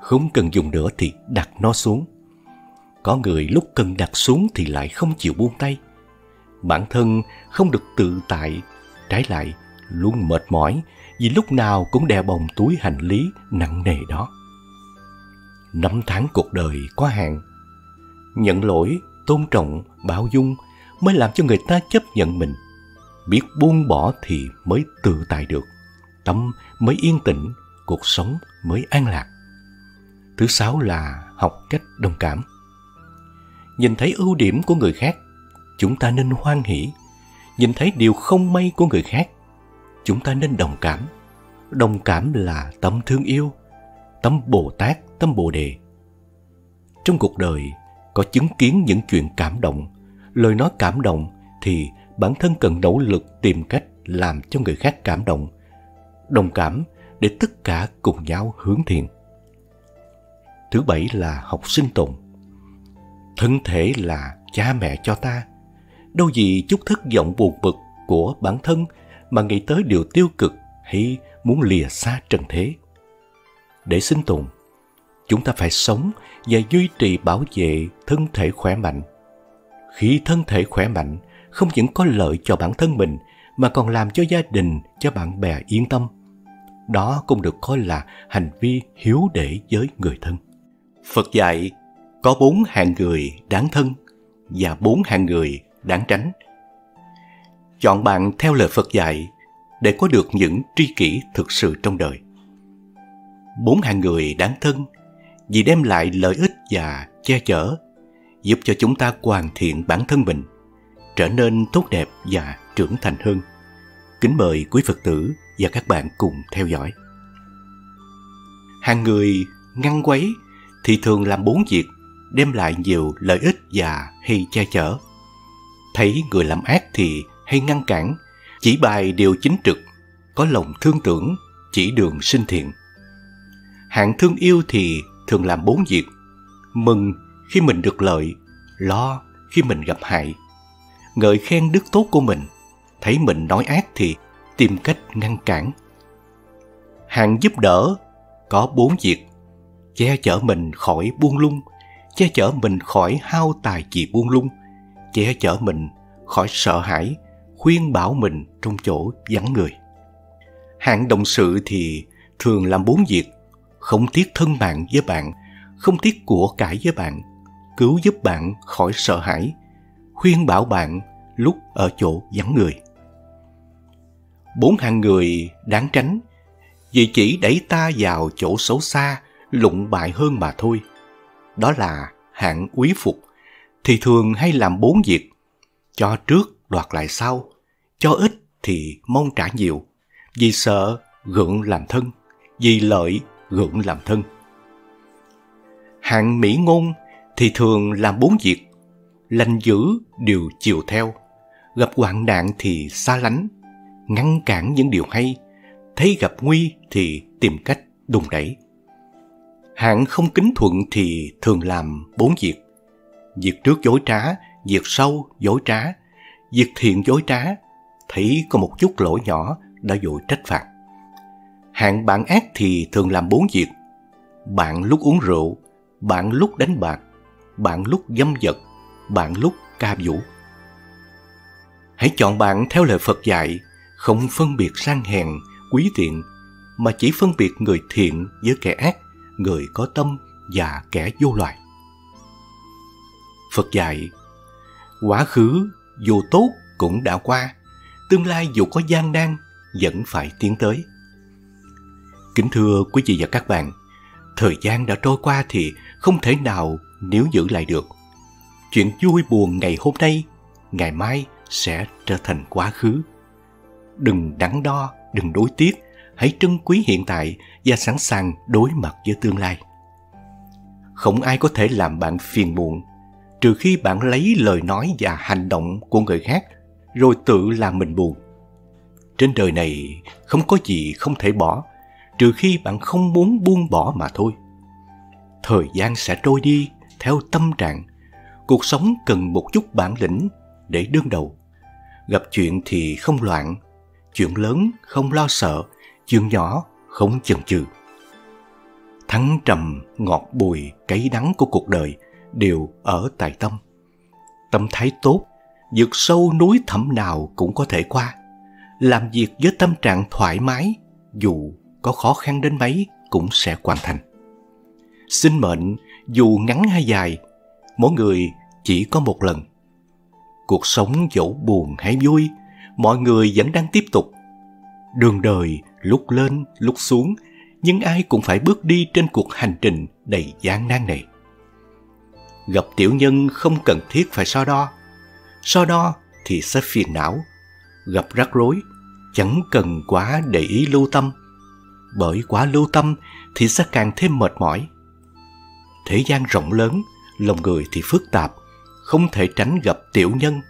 không cần dùng nữa thì đặt nó xuống. Có người lúc cần đặt xuống thì lại không chịu buông tay. Bản thân không được tự tại, trái lại luôn mệt mỏi vì lúc nào cũng đè bồng túi hành lý nặng nề đó. Năm tháng cuộc đời có hạn. Nhận lỗi, tôn trọng, bao dung mới làm cho người ta chấp nhận mình. Biết buông bỏ thì mới tự tại được. Tâm mới yên tĩnh, cuộc sống mới an lạc. Thứ sáu là học cách đồng cảm. Nhìn thấy ưu điểm của người khác, chúng ta nên hoan hỷ. Nhìn thấy điều không may của người khác, chúng ta nên đồng cảm. Đồng cảm là tâm thương yêu, tâm Bồ Tát, tâm Bồ Đề. Trong cuộc đời, có chứng kiến những chuyện cảm động, lời nói cảm động thì bản thân cần nỗ lực tìm cách làm cho người khác cảm động, đồng cảm để tất cả cùng nhau hướng thiện. Thứ bảy là học sinh tồn. Thân thể là cha mẹ cho ta. Đâu gì chút thất vọng buồn bực của bản thân mà nghĩ tới điều tiêu cực hay muốn lìa xa trần thế. Để sinh tồn, chúng ta phải sống và duy trì bảo vệ thân thể khỏe mạnh. Khi thân thể khỏe mạnh, không những có lợi cho bản thân mình mà còn làm cho gia đình, cho bạn bè yên tâm. đó cũng được coi là hành vi hiếu để với người thân. Phật dạy có bốn hạng người đáng thân và bốn hạng người đáng tránh. Chọn bạn theo lời Phật dạy để có được những tri kỷ thực sự trong đời. Bốn hạng người đáng thân vì đem lại lợi ích và che chở, giúp cho chúng ta hoàn thiện bản thân mình, trở nên tốt đẹp và trưởng thành hơn. Kính mời quý Phật tử và các bạn cùng theo dõi. Hàng người ngăn quấy thì thường làm bốn việc đem lại nhiều lợi ích và hay che chở. Thấy người làm ác thì hay ngăn cản, chỉ bài điều chính trực, có lòng thương tưởng, chỉ đường sinh thiện. Hạng thương yêu thì thường làm bốn việc. Mừng khi mình được lợi, lo khi mình gặp hại. Ngợi khen đức tốt của mình, thấy mình nói ác thì tìm cách ngăn cản. Hạng giúp đỡ có bốn việc. Che chở mình khỏi buông lung, che chở mình khỏi hao tài gì buông lung, che chở mình khỏi sợ hãi, khuyên bảo mình trong chỗ vắng người. Hạng đồng sự thì thường làm bốn việc, không tiếc thân mạng với bạn, không tiếc của cải với bạn, cứu giúp bạn khỏi sợ hãi, khuyên bảo bạn lúc ở chỗ vắng người. Bốn hạng người đáng tránh vì chỉ đẩy ta vào chỗ xấu xa, lụng bại hơn mà thôi. Đó là hạng quý phục, thì thường hay làm bốn việc, cho trước đoạt lại sau, cho ít thì mong trả nhiều, vì sợ gượng làm thân, vì lợi gượng làm thân. Hạng mỹ ngôn thì thường làm bốn việc, lành dữ đều chiều theo, gặp hoạn nạn thì xa lánh, ngăn cản những điều hay, thấy gặp nguy thì tìm cách đùng đẩy. Hạng không kính thuận thì thường làm bốn việc. Việc trước dối trá, việc sau dối trá, việc thiện dối trá, thấy có một chút lỗi nhỏ đã dội trách phạt. Hạng bạn ác thì thường làm bốn việc. Bạn lúc uống rượu, bạn lúc đánh bạc, bạn lúc dâm vật, bạn lúc ca vũ. Hãy chọn bạn theo lời Phật dạy, không phân biệt sang hèn, quý tiện, mà chỉ phân biệt người thiện với kẻ ác, người có tâm và kẻ vô loài. Phật dạy, quá khứ dù tốt cũng đã qua, tương lai dù có gian nan vẫn phải tiến tới. Kính thưa quý vị và các bạn, thời gian đã trôi qua thì không thể nào nếu giữ lại được. Chuyện vui buồn ngày hôm nay, ngày mai sẽ trở thành quá khứ. Đừng đắn đo, đừng đối tiếc, hãy trân quý hiện tại và sẵn sàng đối mặt với tương lai. Không ai có thể làm bạn phiền muộn, trừ khi bạn lấy lời nói và hành động của người khác rồi tự làm mình buồn. Trên đời này không có gì không thể bỏ, trừ khi bạn không muốn buông bỏ mà thôi. Thời gian sẽ trôi đi theo tâm trạng. Cuộc sống cần một chút bản lĩnh để đương đầu. Gặp chuyện thì không loạn, chuyện lớn không lo sợ, chuyện nhỏ không chần chừ. Thắng trầm, ngọt bùi, cay đắng của cuộc đời đều ở tại tâm. Tâm thái tốt, vượt sâu núi thẳm nào cũng có thể qua. Làm việc với tâm trạng thoải mái, dù có khó khăn đến mấy cũng sẽ hoàn thành. Sinh mệnh dù ngắn hay dài, mỗi người chỉ có một lần. Cuộc sống dẫu buồn hay vui, mọi người vẫn đang tiếp tục. Đường đời lúc lên lúc xuống, nhưng ai cũng phải bước đi trên cuộc hành trình đầy gian nan này. Gặp tiểu nhân không cần thiết phải so đo. So đo thì sẽ phiền não. Gặp rắc rối, chẳng cần quá để ý lưu tâm bởi quá lưu tâm thì sẽ càng thêm mệt mỏi. Thế gian rộng lớn, lòng người thì phức tạp, không thể tránh gặp tiểu nhân.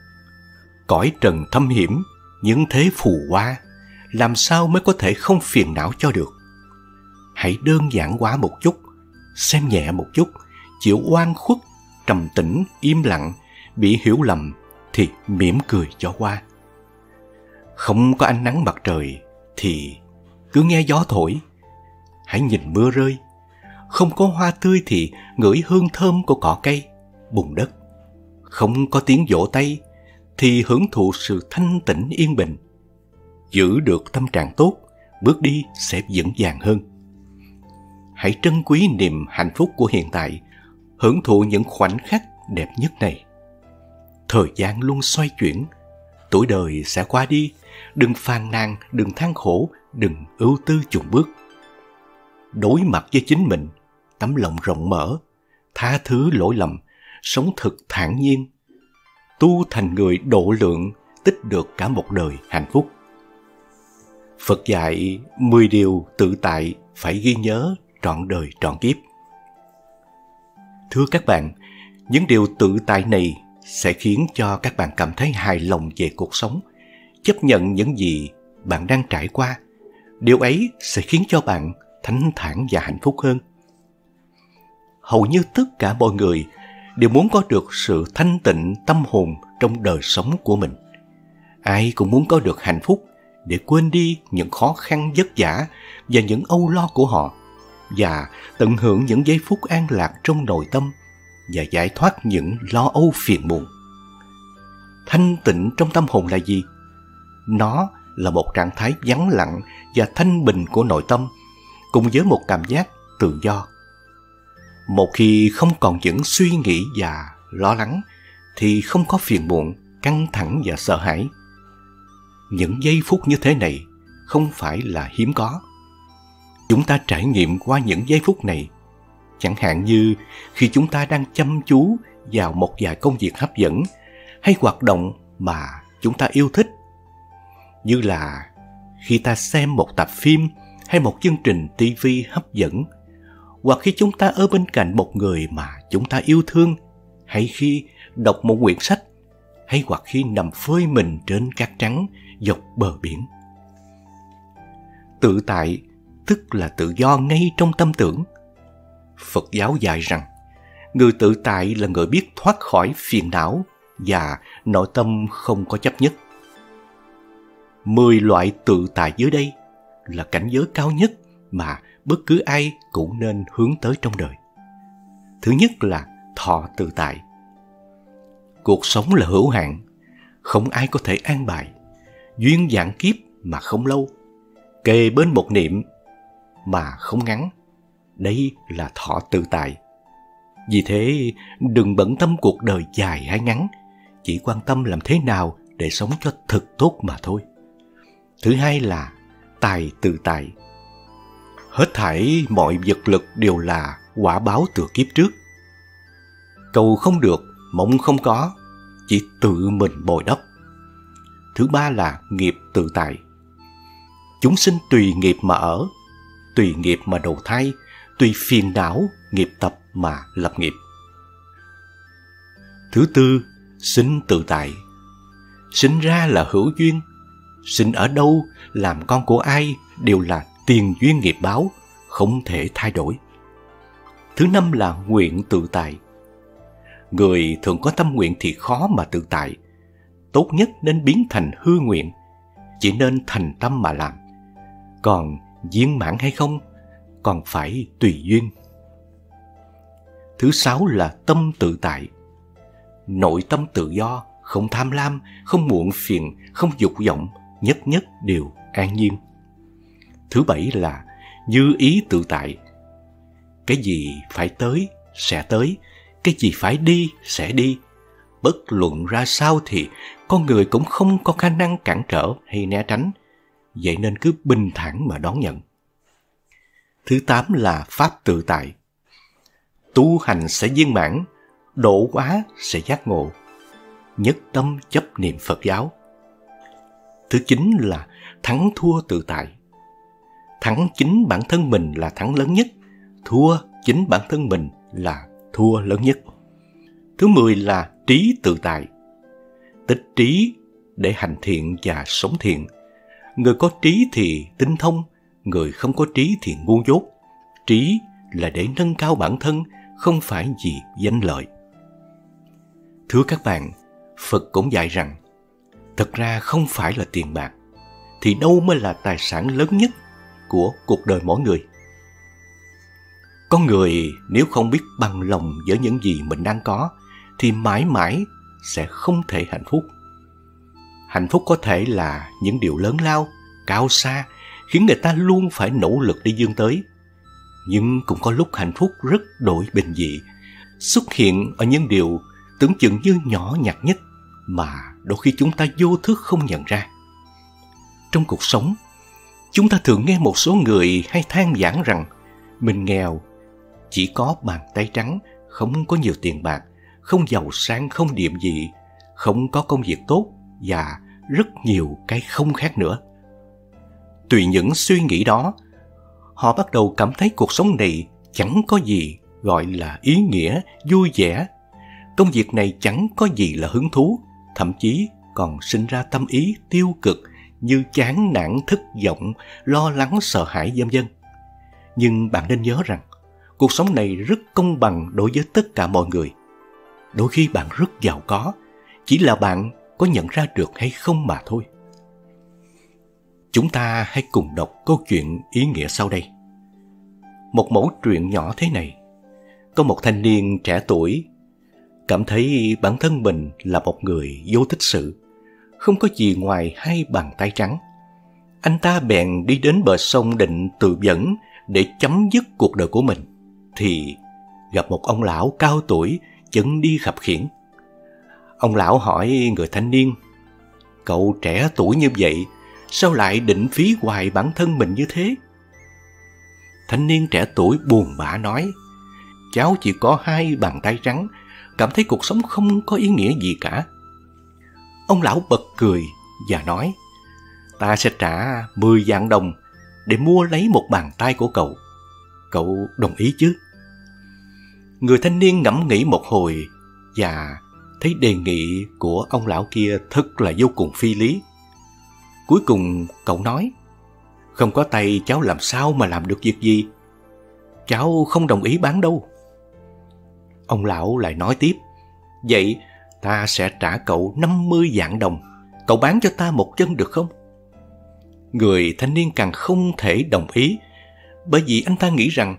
Cõi trần thâm hiểm, những thế phù hoa, làm sao mới có thể không phiền não cho được. Hãy đơn giản quá một chút, xem nhẹ một chút, chịu oan khuất, trầm tĩnh, im lặng, bị hiểu lầm thì mỉm cười cho qua. Không có ánh nắng mặt trời thì cứ nghe gió thổi. Hãy nhìn mưa rơi. Không có hoa tươi thì ngửi hương thơm của cỏ cây, bùn đất. Không có tiếng vỗ tay thì hưởng thụ sự thanh tĩnh yên bình. Giữ được tâm trạng tốt, bước đi sẽ vững vàng hơn. Hãy trân quý niềm hạnh phúc của hiện tại, hưởng thụ những khoảnh khắc đẹp nhất này. Thời gian luôn xoay chuyển, tuổi đời sẽ qua đi, đừng phàn nàn, đừng than khổ, đừng ưu tư chùng bước. Đối mặt với chính mình, tấm lòng rộng mở, tha thứ lỗi lầm, sống thực thản nhiên, tu thành người độ lượng, tích được cả một đời hạnh phúc. Phật dạy 10 điều tự tại phải ghi nhớ trọn đời trọn kiếp. Thưa các bạn, những điều tự tại này sẽ khiến cho các bạn cảm thấy hài lòng về cuộc sống, chấp nhận những gì bạn đang trải qua. Điều ấy sẽ khiến cho bạn thanh thản và hạnh phúc hơn. Hầu như tất cả mọi người đều muốn có được sự thanh tịnh tâm hồn trong đời sống của mình. Ai cũng muốn có được hạnh phúc để quên đi những khó khăn vất vả và những âu lo của họ và tận hưởng những giây phút an lạc trong nội tâm và giải thoát những lo âu phiền muộn. Thanh tịnh trong tâm hồn là gì? Nó là một trạng thái vắng lặng và thanh bình của nội tâm cùng với một cảm giác tự do. Một khi không còn những suy nghĩ và lo lắng thì không có phiền muộn, căng thẳng và sợ hãi. Những giây phút như thế này không phải là hiếm có. Chúng ta trải nghiệm qua những giây phút này, chẳng hạn như khi chúng ta đang chăm chú vào một vài công việc hấp dẫn hay hoạt động mà chúng ta yêu thích. Như là khi ta xem một tập phim hay một chương trình TV hấp dẫn, hoặc khi chúng ta ở bên cạnh một người mà chúng ta yêu thương, hay khi đọc một quyển sách, hay hoặc khi nằm phơi mình trên cát trắng dọc bờ biển. Tự tại tức là tự do ngay trong tâm tưởng. Phật giáo dạy rằng, người tự tại là người biết thoát khỏi phiền não và nội tâm không có chấp nhất. Mười loại tự tại dưới đây là cảnh giới cao nhất mà bất cứ ai cũng nên hướng tới trong đời. Thứ nhất là thọ tự tại. Cuộc sống là hữu hạn, không ai có thể an bài. Duyên dạng kiếp mà không lâu, kề bên một niệm mà không ngắn. Đây là thọ tự tại. Vì thế, đừng bận tâm cuộc đời dài hay ngắn, chỉ quan tâm làm thế nào để sống cho thật tốt mà thôi. Thứ hai là tài tự tại. Hết thảy mọi vật lực đều là quả báo từ kiếp trước. Cầu không được, mộng không có, chỉ tự mình bồi đắp. Thứ ba là nghiệp tự tại. Chúng sinh tùy nghiệp mà ở, tùy nghiệp mà đầu thai, tùy phiền não, nghiệp tập mà lập nghiệp. Thứ tư, sinh tự tại. Sinh ra là hữu duyên, sinh ở đâu, làm con của ai đều là tiền duyên nghiệp báo, không thể thay đổi. Thứ năm là nguyện tự tại. Người thường có tâm nguyện thì khó mà tự tại. Tốt nhất nên biến thành hư nguyện, chỉ nên thành tâm mà làm. Còn viên mãn hay không, còn phải tùy duyên. Thứ sáu là tâm tự tại. Nội tâm tự do, không tham lam, không muộn phiền, không dục vọng, nhất nhất đều an nhiên. Thứ bảy là dư ý tự tại. Cái gì phải tới, sẽ tới. Cái gì phải đi, sẽ đi. Bất luận ra sao thì con người cũng không có khả năng cản trở hay né tránh. Vậy nên cứ bình thản mà đón nhận. Thứ tám là Pháp tự tại. Tu hành sẽ viên mãn, độ quá sẽ giác ngộ. Nhất tâm chấp niệm Phật giáo. Thứ chín là thắng thua tự tại thắng chính bản thân mình là thắng lớn nhất, thua chính bản thân mình là thua lớn nhất. Thứ mười là trí tự tại. Tích trí để hành thiện và sống thiện. Người có trí thì tinh thông, người không có trí thì ngu dốt. Trí là để nâng cao bản thân, không phải vì danh lợi. Thưa các bạn, Phật cũng dạy rằng, thật ra không phải là tiền bạc, thì đâu mới là tài sản lớn nhất của cuộc đời mỗi người. Con người nếu không biết bằng lòng với những gì mình đang có thì mãi mãi sẽ không thể hạnh phúc. Hạnh phúc có thể là những điều lớn lao, cao xa khiến người ta luôn phải nỗ lực để dương tới. Nhưng cũng có lúc hạnh phúc rất đổi bình dị, xuất hiện ở những điều tưởng chừng như nhỏ nhặt nhất mà đôi khi chúng ta vô thức không nhận ra. Trong cuộc sống, chúng ta thường nghe một số người hay than vãn rằng mình nghèo, chỉ có bàn tay trắng, không có nhiều tiền bạc, không giàu sang, không điểm gì, không có công việc tốt và rất nhiều cái không khác nữa. Tùy những suy nghĩ đó, họ bắt đầu cảm thấy cuộc sống này chẳng có gì gọi là ý nghĩa, vui vẻ. Công việc này chẳng có gì là hứng thú, thậm chí còn sinh ra tâm ý tiêu cực như chán nản, thất vọng, lo lắng, sợ hãi vân vân. Nhưng bạn nên nhớ rằng, cuộc sống này rất công bằng đối với tất cả mọi người. Đôi khi bạn rất giàu có, chỉ là bạn có nhận ra được hay không mà thôi. Chúng ta hãy cùng đọc câu chuyện ý nghĩa sau đây. Một mẫu truyện nhỏ thế này. Có một thanh niên trẻ tuổi cảm thấy bản thân mình là một người vô tích sự, không có gì ngoài hai bàn tay trắng. Anh ta bèn đi đến bờ sông định tự dẫn để chấm dứt cuộc đời của mình, thì gặp một ông lão cao tuổi chân đi khập khiển. Ông lão hỏi người thanh niên, cậu trẻ tuổi như vậy, sao lại định phí hoài bản thân mình như thế? Thanh niên trẻ tuổi buồn bã nói, cháu chỉ có hai bàn tay trắng, cảm thấy cuộc sống không có ý nghĩa gì cả. Ông lão bật cười và nói, ta sẽ trả 10 vạn đồng để mua lấy một bàn tay của cậu. Cậu đồng ý chứ? Người thanh niên ngẫm nghĩ một hồi và thấy đề nghị của ông lão kia thật là vô cùng phi lý. Cuối cùng cậu nói, không có tay cháu làm sao mà làm được việc gì. Cháu không đồng ý bán đâu. Ông lão lại nói tiếp, vậy ta sẽ trả cậu 50 vạn đồng. Cậu bán cho ta một chân được không? Người thanh niên càng không thể đồng ý, bởi vì anh ta nghĩ rằng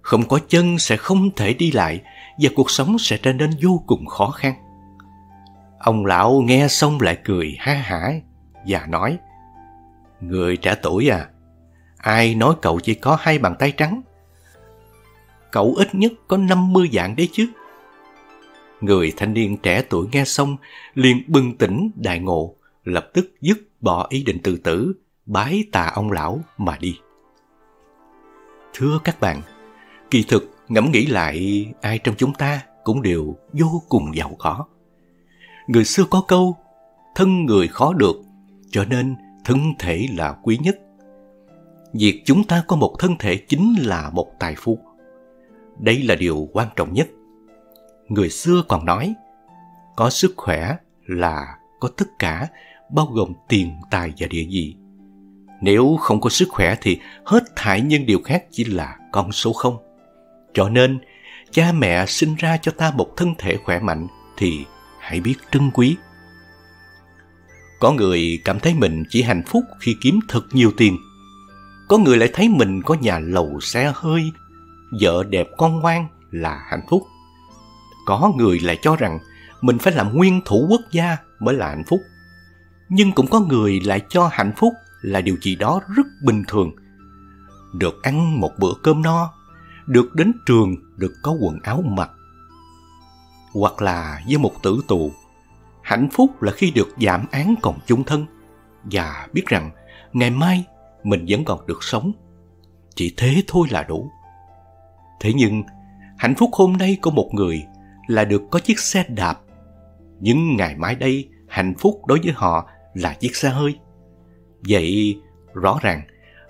không có chân sẽ không thể đi lại và cuộc sống sẽ trở nên vô cùng khó khăn. Ông lão nghe xong lại cười ha hả và nói Người trẻ tuổi à, ai nói cậu chỉ có hai bàn tay trắng? Cậu ít nhất có 50 dạng đấy chứ. Người thanh niên trẻ tuổi nghe xong liền bừng tỉnh đại ngộ, lập tức dứt bỏ ý định tự tử, bái tà ông lão mà đi. Thưa các bạn, kỳ thực ngẫm nghĩ lại ai trong chúng ta cũng đều vô cùng giàu có. Người xưa có câu, thân người khó được, cho nên thân thể là quý nhất. Việc chúng ta có một thân thể chính là một tài phú. Đây là điều quan trọng nhất. Người xưa còn nói, có sức khỏe là có tất cả, bao gồm tiền tài và địa vị. Nếu không có sức khỏe thì hết thảy những điều khác chỉ là con số không. Cho nên, cha mẹ sinh ra cho ta một thân thể khỏe mạnh thì hãy biết trân quý. Có người cảm thấy mình chỉ hạnh phúc khi kiếm thật nhiều tiền. Có người lại thấy mình có nhà lầu xe hơi, vợ đẹp con ngoan là hạnh phúc. Có người lại cho rằng mình phải làm nguyên thủ quốc gia mới là hạnh phúc. Nhưng cũng có người lại cho hạnh phúc là điều gì đó rất bình thường. Được ăn một bữa cơm no, được đến trường, được có quần áo mặc, hoặc là với một tử tù. Hạnh phúc là khi được giảm án còn chung thân và biết rằng ngày mai mình vẫn còn được sống. Chỉ thế thôi là đủ. Thế nhưng, hạnh phúc hôm nay của một người là được có chiếc xe đạp. Nhưng ngày mai đây, hạnh phúc đối với họ là chiếc xe hơi. Vậy, rõ ràng,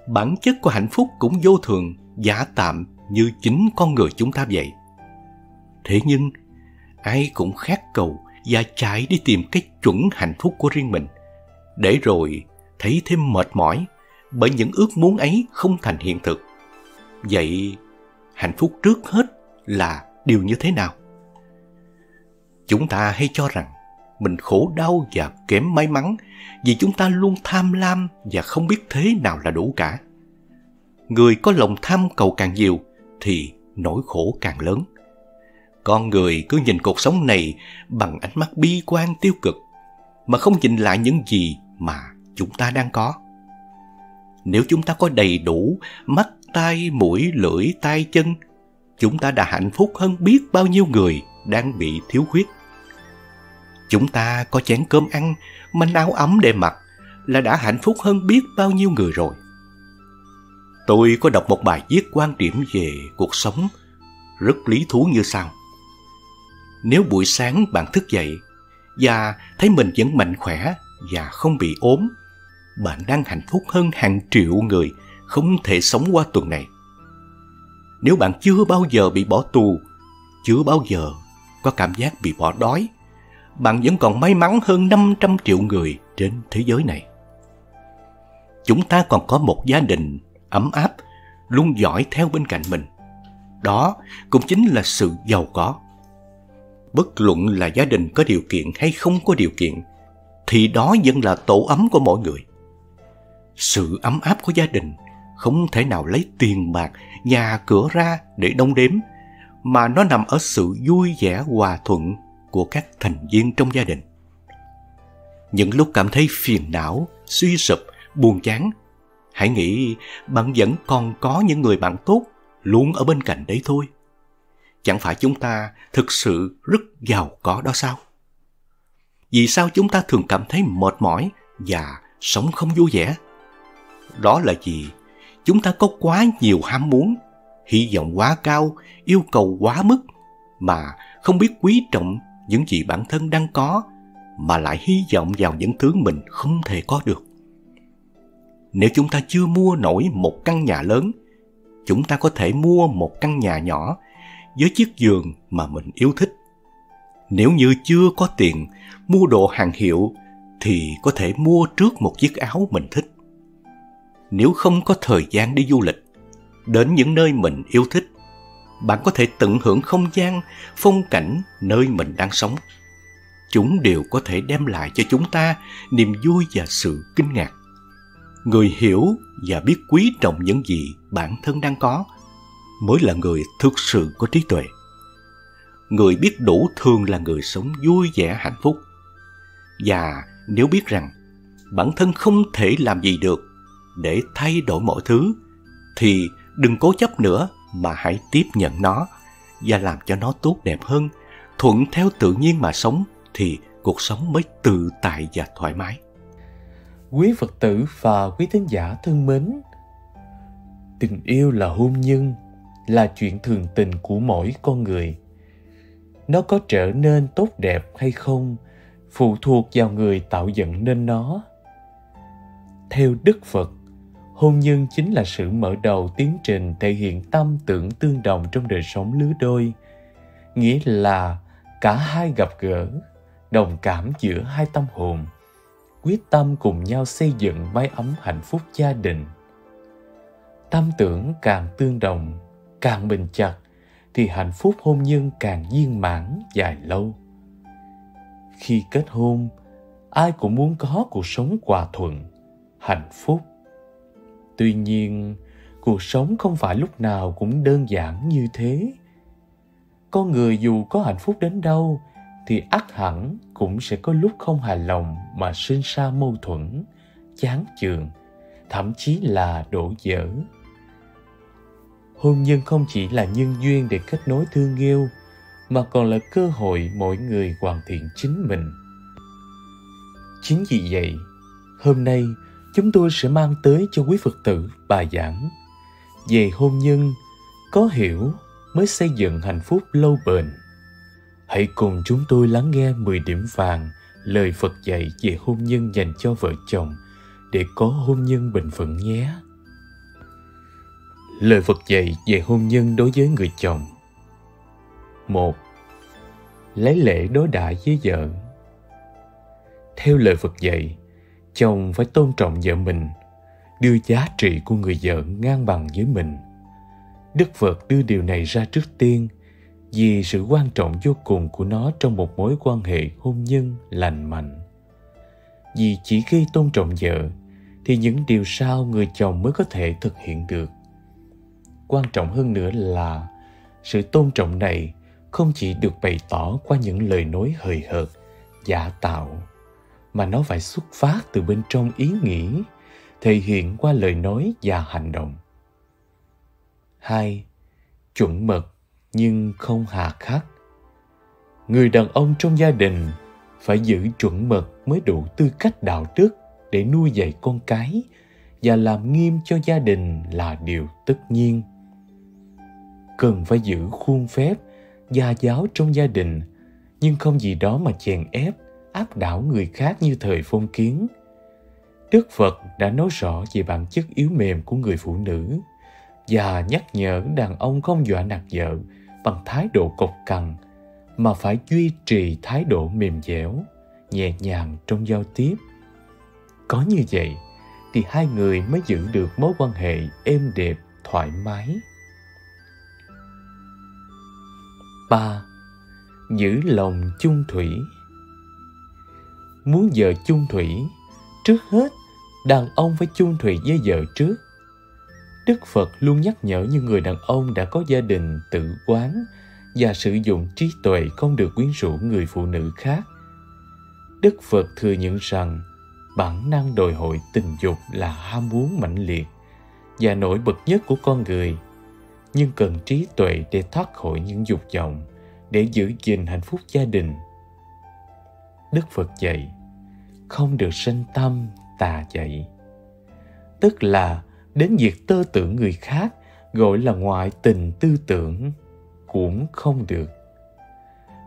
bản chất của hạnh phúc cũng vô thường, giả tạm như chính con người chúng ta vậy. Thế nhưng, ai cũng khát cầu và chạy đi tìm cái chuẩn hạnh phúc của riêng mình. Để rồi thấy thêm mệt mỏi bởi những ước muốn ấy không thành hiện thực. Vậy hạnh phúc trước hết là điều như thế nào? Chúng ta hay cho rằng mình khổ đau và kém may mắn vì chúng ta luôn tham lam và không biết thế nào là đủ cả. Người có lòng tham cầu càng nhiều thì nỗi khổ càng lớn con người cứ nhìn cuộc sống này bằng ánh mắt bi quan tiêu cực mà không nhìn lại những gì mà chúng ta đang có. Nếu chúng ta có đầy đủ mắt, tai, mũi, lưỡi, tai, chân, chúng ta đã hạnh phúc hơn biết bao nhiêu người đang bị thiếu khuyết. Chúng ta có chén cơm ăn, manh áo ấm để mặc là đã hạnh phúc hơn biết bao nhiêu người rồi. Tôi có đọc một bài viết quan điểm về cuộc sống rất lý thú như sau. Nếu buổi sáng bạn thức dậy và thấy mình vẫn mạnh khỏe và không bị ốm, bạn đang hạnh phúc hơn hàng triệu người không thể sống qua tuần này. Nếu bạn chưa bao giờ bị bỏ tù, chưa bao giờ có cảm giác bị bỏ đói, bạn vẫn còn may mắn hơn 500 triệu người trên thế giới này. Chúng ta còn có một gia đình ấm áp, luôn dõi theo bên cạnh mình. Đó cũng chính là sự giàu có. Bất luận là gia đình có điều kiện hay không có điều kiện, thì đó vẫn là tổ ấm của mỗi người. Sự ấm áp của gia đình không thể nào lấy tiền bạc, nhà cửa ra để đông đếm, mà nó nằm ở sự vui vẻ hòa thuận của các thành viên trong gia đình. Những lúc cảm thấy phiền não, suy sụp, buồn chán, hãy nghĩ bạn vẫn còn có những người bạn tốt luôn ở bên cạnh đấy thôi. Chẳng phải chúng ta thực sự rất giàu có đó sao? Vì sao chúng ta thường cảm thấy mệt mỏi và sống không vui vẻ? Đó là vì chúng ta có quá nhiều ham muốn, hy vọng quá cao, yêu cầu quá mức mà không biết quý trọng những gì bản thân đang có mà lại hy vọng vào những thứ mình không thể có được. Nếu chúng ta chưa mua nổi một căn nhà lớn, chúng ta có thể mua một căn nhà nhỏ với chiếc giường mà mình yêu thích. Nếu như chưa có tiền mua đồ hàng hiệu thì có thể mua trước một chiếc áo mình thích. Nếu không có thời gian đi du lịch, đến những nơi mình yêu thích, bạn có thể tận hưởng không gian, phong cảnh nơi mình đang sống. Chúng đều có thể đem lại cho chúng ta niềm vui và sự kinh ngạc người hiểu và biết quý trọng những gì bản thân đang có mới là người thực sự có trí tuệ. Người biết đủ thường là người sống vui vẻ hạnh phúc. Và nếu biết rằng bản thân không thể làm gì được để thay đổi mọi thứ thì đừng cố chấp nữa mà hãy tiếp nhận nó và làm cho nó tốt đẹp hơn. Thuận theo tự nhiên mà sống thì cuộc sống mới tự tại và thoải mái. Quý Phật tử và quý thính giả thân mến. Tình yêu là hôn nhân, là chuyện thường tình của mỗi con người. Nó có trở nên tốt đẹp hay không phụ thuộc vào người tạo dựng nên nó. Theo Đức Phật, hôn nhân chính là sự mở đầu tiến trình thể hiện tâm tưởng tương đồng trong đời sống lứa đôi, nghĩa là cả hai gặp gỡ, đồng cảm giữa hai tâm hồn – quyết tâm cùng nhau xây dựng mái ấm hạnh phúc gia đình tâm tưởng càng tương đồng càng bền chặt, thì hạnh phúc hôn nhân càng viên mãn dài lâu. Khi kết hôn, ai cũng muốn có cuộc sống hòa thuận, hạnh phúc. Tuy nhiên, cuộc sống không phải lúc nào cũng đơn giản như thế. Con người dù có hạnh phúc đến đâu, thì ắt hẳn cũng sẽ có lúc không hài lòng mà sinh ra mâu thuẫn, chán chường, thậm chí là đổ vỡ hôn nhân không chỉ là nhân duyên để kết nối thương yêu, mà còn là cơ hội mỗi người hoàn thiện chính mình chính vì vậy, hôm nay chúng tôi sẽ mang tới cho quý phật tử bài giảng về hôn nhân có hiểu mới xây dựng hạnh phúc lâu bền Hãy cùng chúng tôi lắng nghe 10 điểm vàng lời Phật dạy về hôn nhân dành cho vợ chồng để có hôn nhân bình vững nhé. Lời Phật dạy về hôn nhân đối với người chồng. một Lấy lễ đối đãi với vợ. Theo lời Phật dạy, chồng phải tôn trọng vợ mình, đưa giá trị của người vợ ngang bằng với mình. Đức Phật đưa điều này ra trước tiên – vì sự quan trọng vô cùng của nó trong một mối quan hệ hôn nhân lành mạnh vì chỉ khi tôn trọng vợ thì những điều sau người chồng mới có thể thực hiện được quan trọng hơn nữa là sự tôn trọng này không chỉ được bày tỏ qua những lời nói hời hợt giả tạo mà nó phải xuất phát từ bên trong ý nghĩ thể hiện qua lời nói và hành động. hai, Chuẩn mực nhưng không hà khắc. Người đàn ông trong gia đình phải giữ chuẩn mực mới đủ tư cách đạo đức để nuôi dạy con cái và làm nghiêm cho gia đình là điều tất nhiên cần phải giữ khuôn phép, gia giáo trong gia đình. Nhưng không gì đó mà chèn ép, áp đảo người khác như thời phong kiến. Đức phật đã nói rõ về bản chất yếu mềm của người phụ nữ. Và nhắc nhở đàn ông không dọa nạt vợ bằng thái độ cộc cằn, mà phải duy trì thái độ mềm dẻo, nhẹ nhàng trong giao tiếp. Có như vậy thì hai người mới giữ được mối quan hệ êm đẹp, thoải mái. Ba Giữ lòng chung thủy Muốn vợ chung thủy, trước hết đàn ông phải chung thủy với vợ trước. Đức Phật luôn nhắc nhở những người đàn ông đã có gia đình tự quán và sử dụng trí tuệ không được quyến rũ người phụ nữ khác. Đức Phật thừa nhận rằng bản năng đòi hỏi tình dục là ham muốn mãnh liệt và nổi bật nhất của con người nhưng cần trí tuệ để thoát khỏi những dục vọng, để giữ gìn hạnh phúc gia đình. Đức phật dạy, không được sanh tâm, tà dạy. Tức là, đến việc tơ tưởng người khác, gọi là ngoại tình tư tưởng, cũng không được.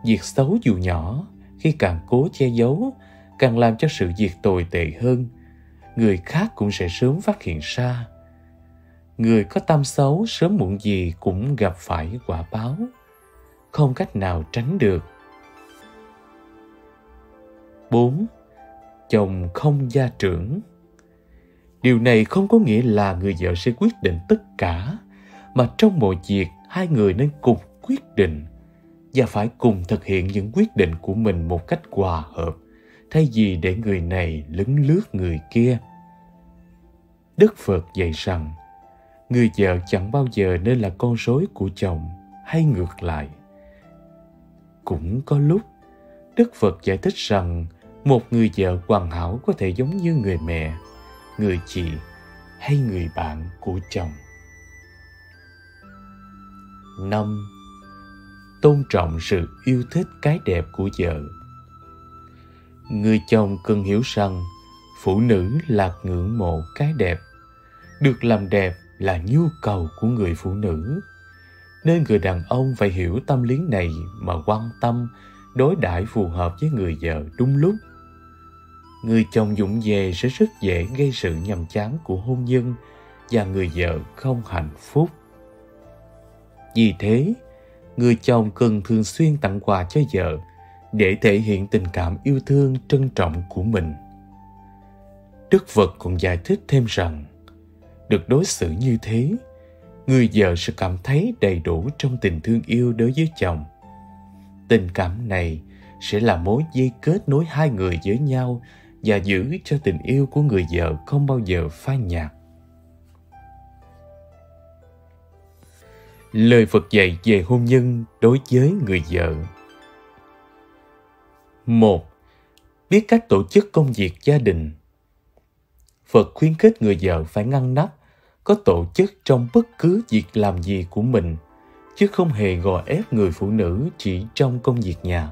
Việc xấu dù nhỏ, khi càng cố che giấu, càng làm cho sự việc tồi tệ hơn, người khác cũng sẽ sớm phát hiện ra người có tâm xấu sớm muộn gì cũng gặp phải quả báo không cách nào tránh được 4. Chồng không gia trưởng Điều này không có nghĩa là người vợ sẽ quyết định tất cả, mà trong mọi việc hai người nên cùng quyết định và phải cùng thực hiện những quyết định của mình một cách hòa hợp, thay vì để người này lấn lướt người kia. Đức Phật dạy rằng, người vợ chẳng bao giờ nên là con rối của chồng hay ngược lại. Cũng có lúc, đức phật giải thích rằng một người vợ hoàn hảo có thể giống như người mẹ, người chị hay người bạn của chồng. Năm, tôn trọng sự yêu thích cái đẹp của vợ. Người chồng cần hiểu rằng phụ nữ là ngưỡng mộ cái đẹp, được làm đẹp là nhu cầu của người phụ nữ. Nên người đàn ông phải hiểu tâm lý này mà quan tâm, đối đãi phù hợp với người vợ đúng lúc. Người chồng dụng về sẽ rất dễ gây sự nhầm chán của hôn nhân và người vợ không hạnh phúc. Vì thế, người chồng cần thường xuyên tặng quà cho vợ để thể hiện tình cảm yêu thương trân trọng của mình. Đức phật còn giải thích thêm rằng được đối xử như thế. Người vợ sẽ cảm thấy đầy đủ trong tình thương yêu đối với chồng. Tình cảm này sẽ là mối dây kết nối hai người với nhau và giữ cho tình yêu của người vợ không bao giờ phai nhạt. Lời phật dạy về hôn nhân đối với người vợ. Một, biết cách tổ chức công việc gia đình. Phật khuyến khích người vợ phải ngăn nắp có tổ chức trong bất cứ việc làm gì của mình, chứ không hề gò ép người phụ nữ chỉ trong công việc nhà.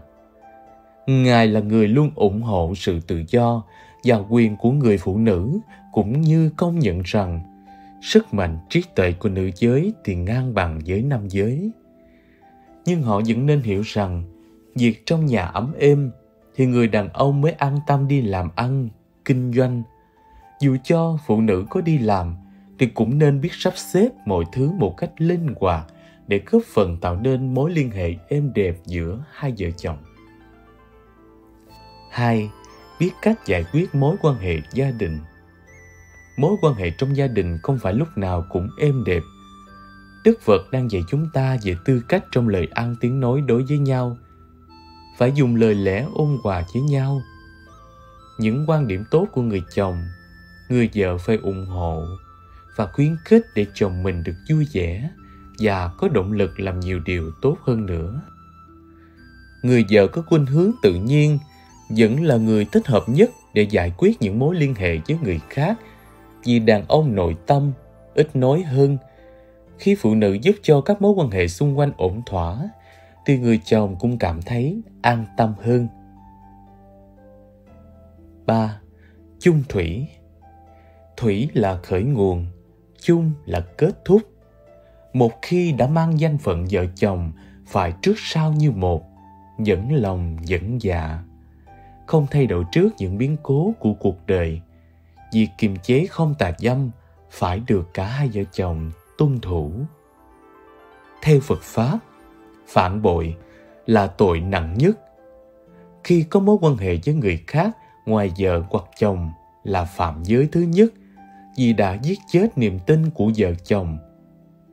Ngài là người luôn ủng hộ sự tự do và quyền của người phụ nữ, cũng như công nhận rằng sức mạnh trí tuệ của nữ giới thì ngang bằng với nam giới. Nhưng họ vẫn nên hiểu rằng, việc trong nhà ấm êm thì người đàn ông mới an tâm đi làm ăn, kinh doanh. Dù cho phụ nữ có đi làm thì cũng nên biết sắp xếp mọi thứ một cách linh hoạt để góp phần tạo nên mối liên hệ êm đẹp giữa hai vợ chồng. 2. Biết cách giải quyết mối quan hệ gia đình. Mối quan hệ trong gia đình không phải lúc nào cũng êm đẹp. Đức Phật đang dạy chúng ta về tư cách trong lời ăn tiếng nói đối với nhau. Phải dùng lời lẽ ôn hòa với nhau. Những quan điểm tốt của người chồng, người vợ phải ủng hộ và khuyến khích để chồng mình được vui vẻ và có động lực làm nhiều điều tốt hơn nữa. Người vợ có khuynh hướng tự nhiên vẫn là người thích hợp nhất để giải quyết những mối liên hệ với người khác vì đàn ông nội tâm ít nói hơn. Khi phụ nữ giúp cho các mối quan hệ xung quanh ổn thỏa thì người chồng cũng cảm thấy an tâm hơn. 3. Chung thủy. Thủy là khởi nguồn, chung là kết thúc. Một khi đã mang danh phận vợ chồng phải trước sau như một, dẫn lòng dẫn dạ. Không thay đổi trước những biến cố của cuộc đời. Việc kiềm chế không tà dâm phải được cả hai vợ chồng tuân thủ. Theo Phật Pháp, phản bội là tội nặng nhất. Khi có mối quan hệ với người khác ngoài vợ hoặc chồng là phạm giới thứ nhất vì đã giết chết niềm tin của vợ chồng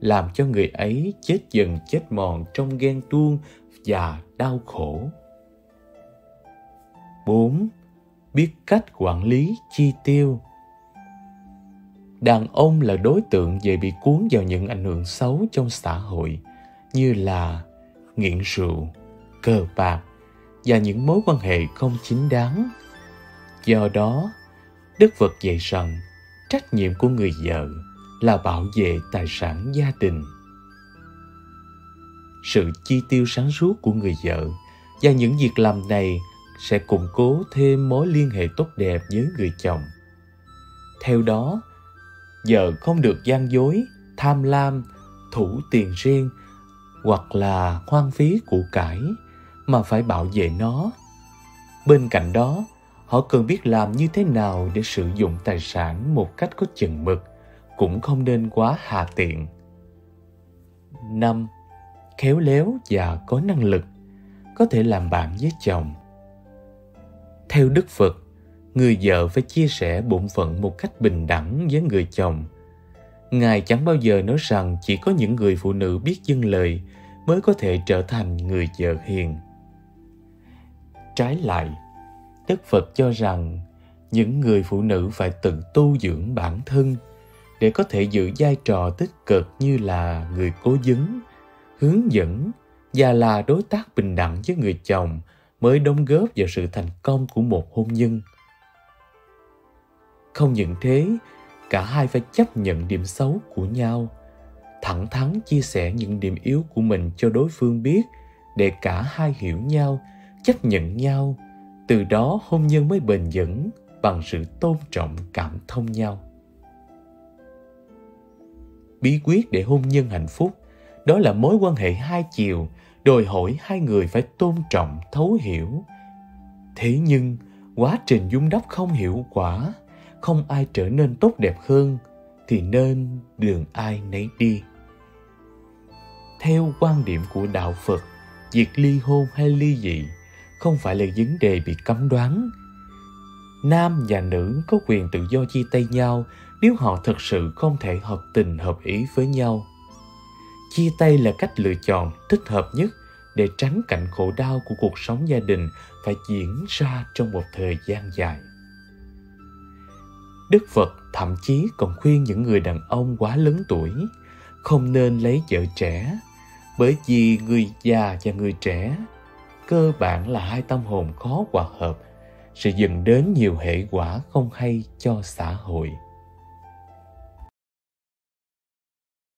làm cho người ấy chết dần chết mòn trong ghen tuông và đau khổ 4. Biết cách quản lý chi tiêu Đàn ông là đối tượng dễ bị cuốn vào những ảnh hưởng xấu trong xã hội như là nghiện rượu, cờ bạc và những mối quan hệ không chính đáng Do đó, Đức Phật dạy rằng trách nhiệm của người vợ là bảo vệ tài sản gia đình. Sự chi tiêu sáng suốt của người vợ và những việc làm này sẽ củng cố thêm mối liên hệ tốt đẹp với người chồng. Theo đó, vợ không được gian dối, tham lam, thủ tiền riêng hoặc là hoang phí của cải mà phải bảo vệ nó. Bên cạnh đó, họ cần biết làm như thế nào để sử dụng tài sản một cách có chừng mực, cũng không nên quá hà tiện. Năm, khéo léo và có năng lực, có thể làm bạn với chồng. Theo đức phật, người vợ phải chia sẻ bổn phận một cách bình đẳng với người chồng. Ngài chẳng bao giờ nói rằng chỉ có những người phụ nữ biết dâng lời mới có thể trở thành người vợ hiền. Trái lại Đức Phật cho rằng những người phụ nữ phải tự tu dưỡng bản thân để có thể giữ vai trò tích cực như là người cố vấn, hướng dẫn và là đối tác bình đẳng với người chồng mới đóng góp vào sự thành công của một hôn nhân. Không những thế, cả hai phải chấp nhận điểm xấu của nhau, thẳng thắn chia sẻ những điểm yếu của mình cho đối phương biết để cả hai hiểu nhau, chấp nhận nhau từ đó hôn nhân mới bền vững bằng sự tôn trọng, cảm thông nhau. Bí quyết để hôn nhân hạnh phúc, đó là mối quan hệ hai chiều, đòi hỏi hai người phải tôn trọng, thấu hiểu. Thế nhưng, quá trình dung đắp không hiệu quả, không ai trở nên tốt đẹp hơn, thì nên đường ai nấy đi. Theo quan điểm của đạo phật, việc ly hôn hay ly dị không phải là vấn đề bị cấm đoán. Nam và nữ có quyền tự do chia tay nhau nếu họ thực sự không thể hợp tình hợp ý với nhau. Chia tay là cách lựa chọn thích hợp nhất để tránh cảnh khổ đau của cuộc sống gia đình phải diễn ra trong một thời gian dài. Đức phật thậm chí còn khuyên những người đàn ông quá lớn tuổi không nên lấy vợ trẻ, bởi vì người già và người trẻ cơ bản là hai tâm hồn khó hòa hợp, sẽ dẫn đến nhiều hệ quả không hay cho xã hội.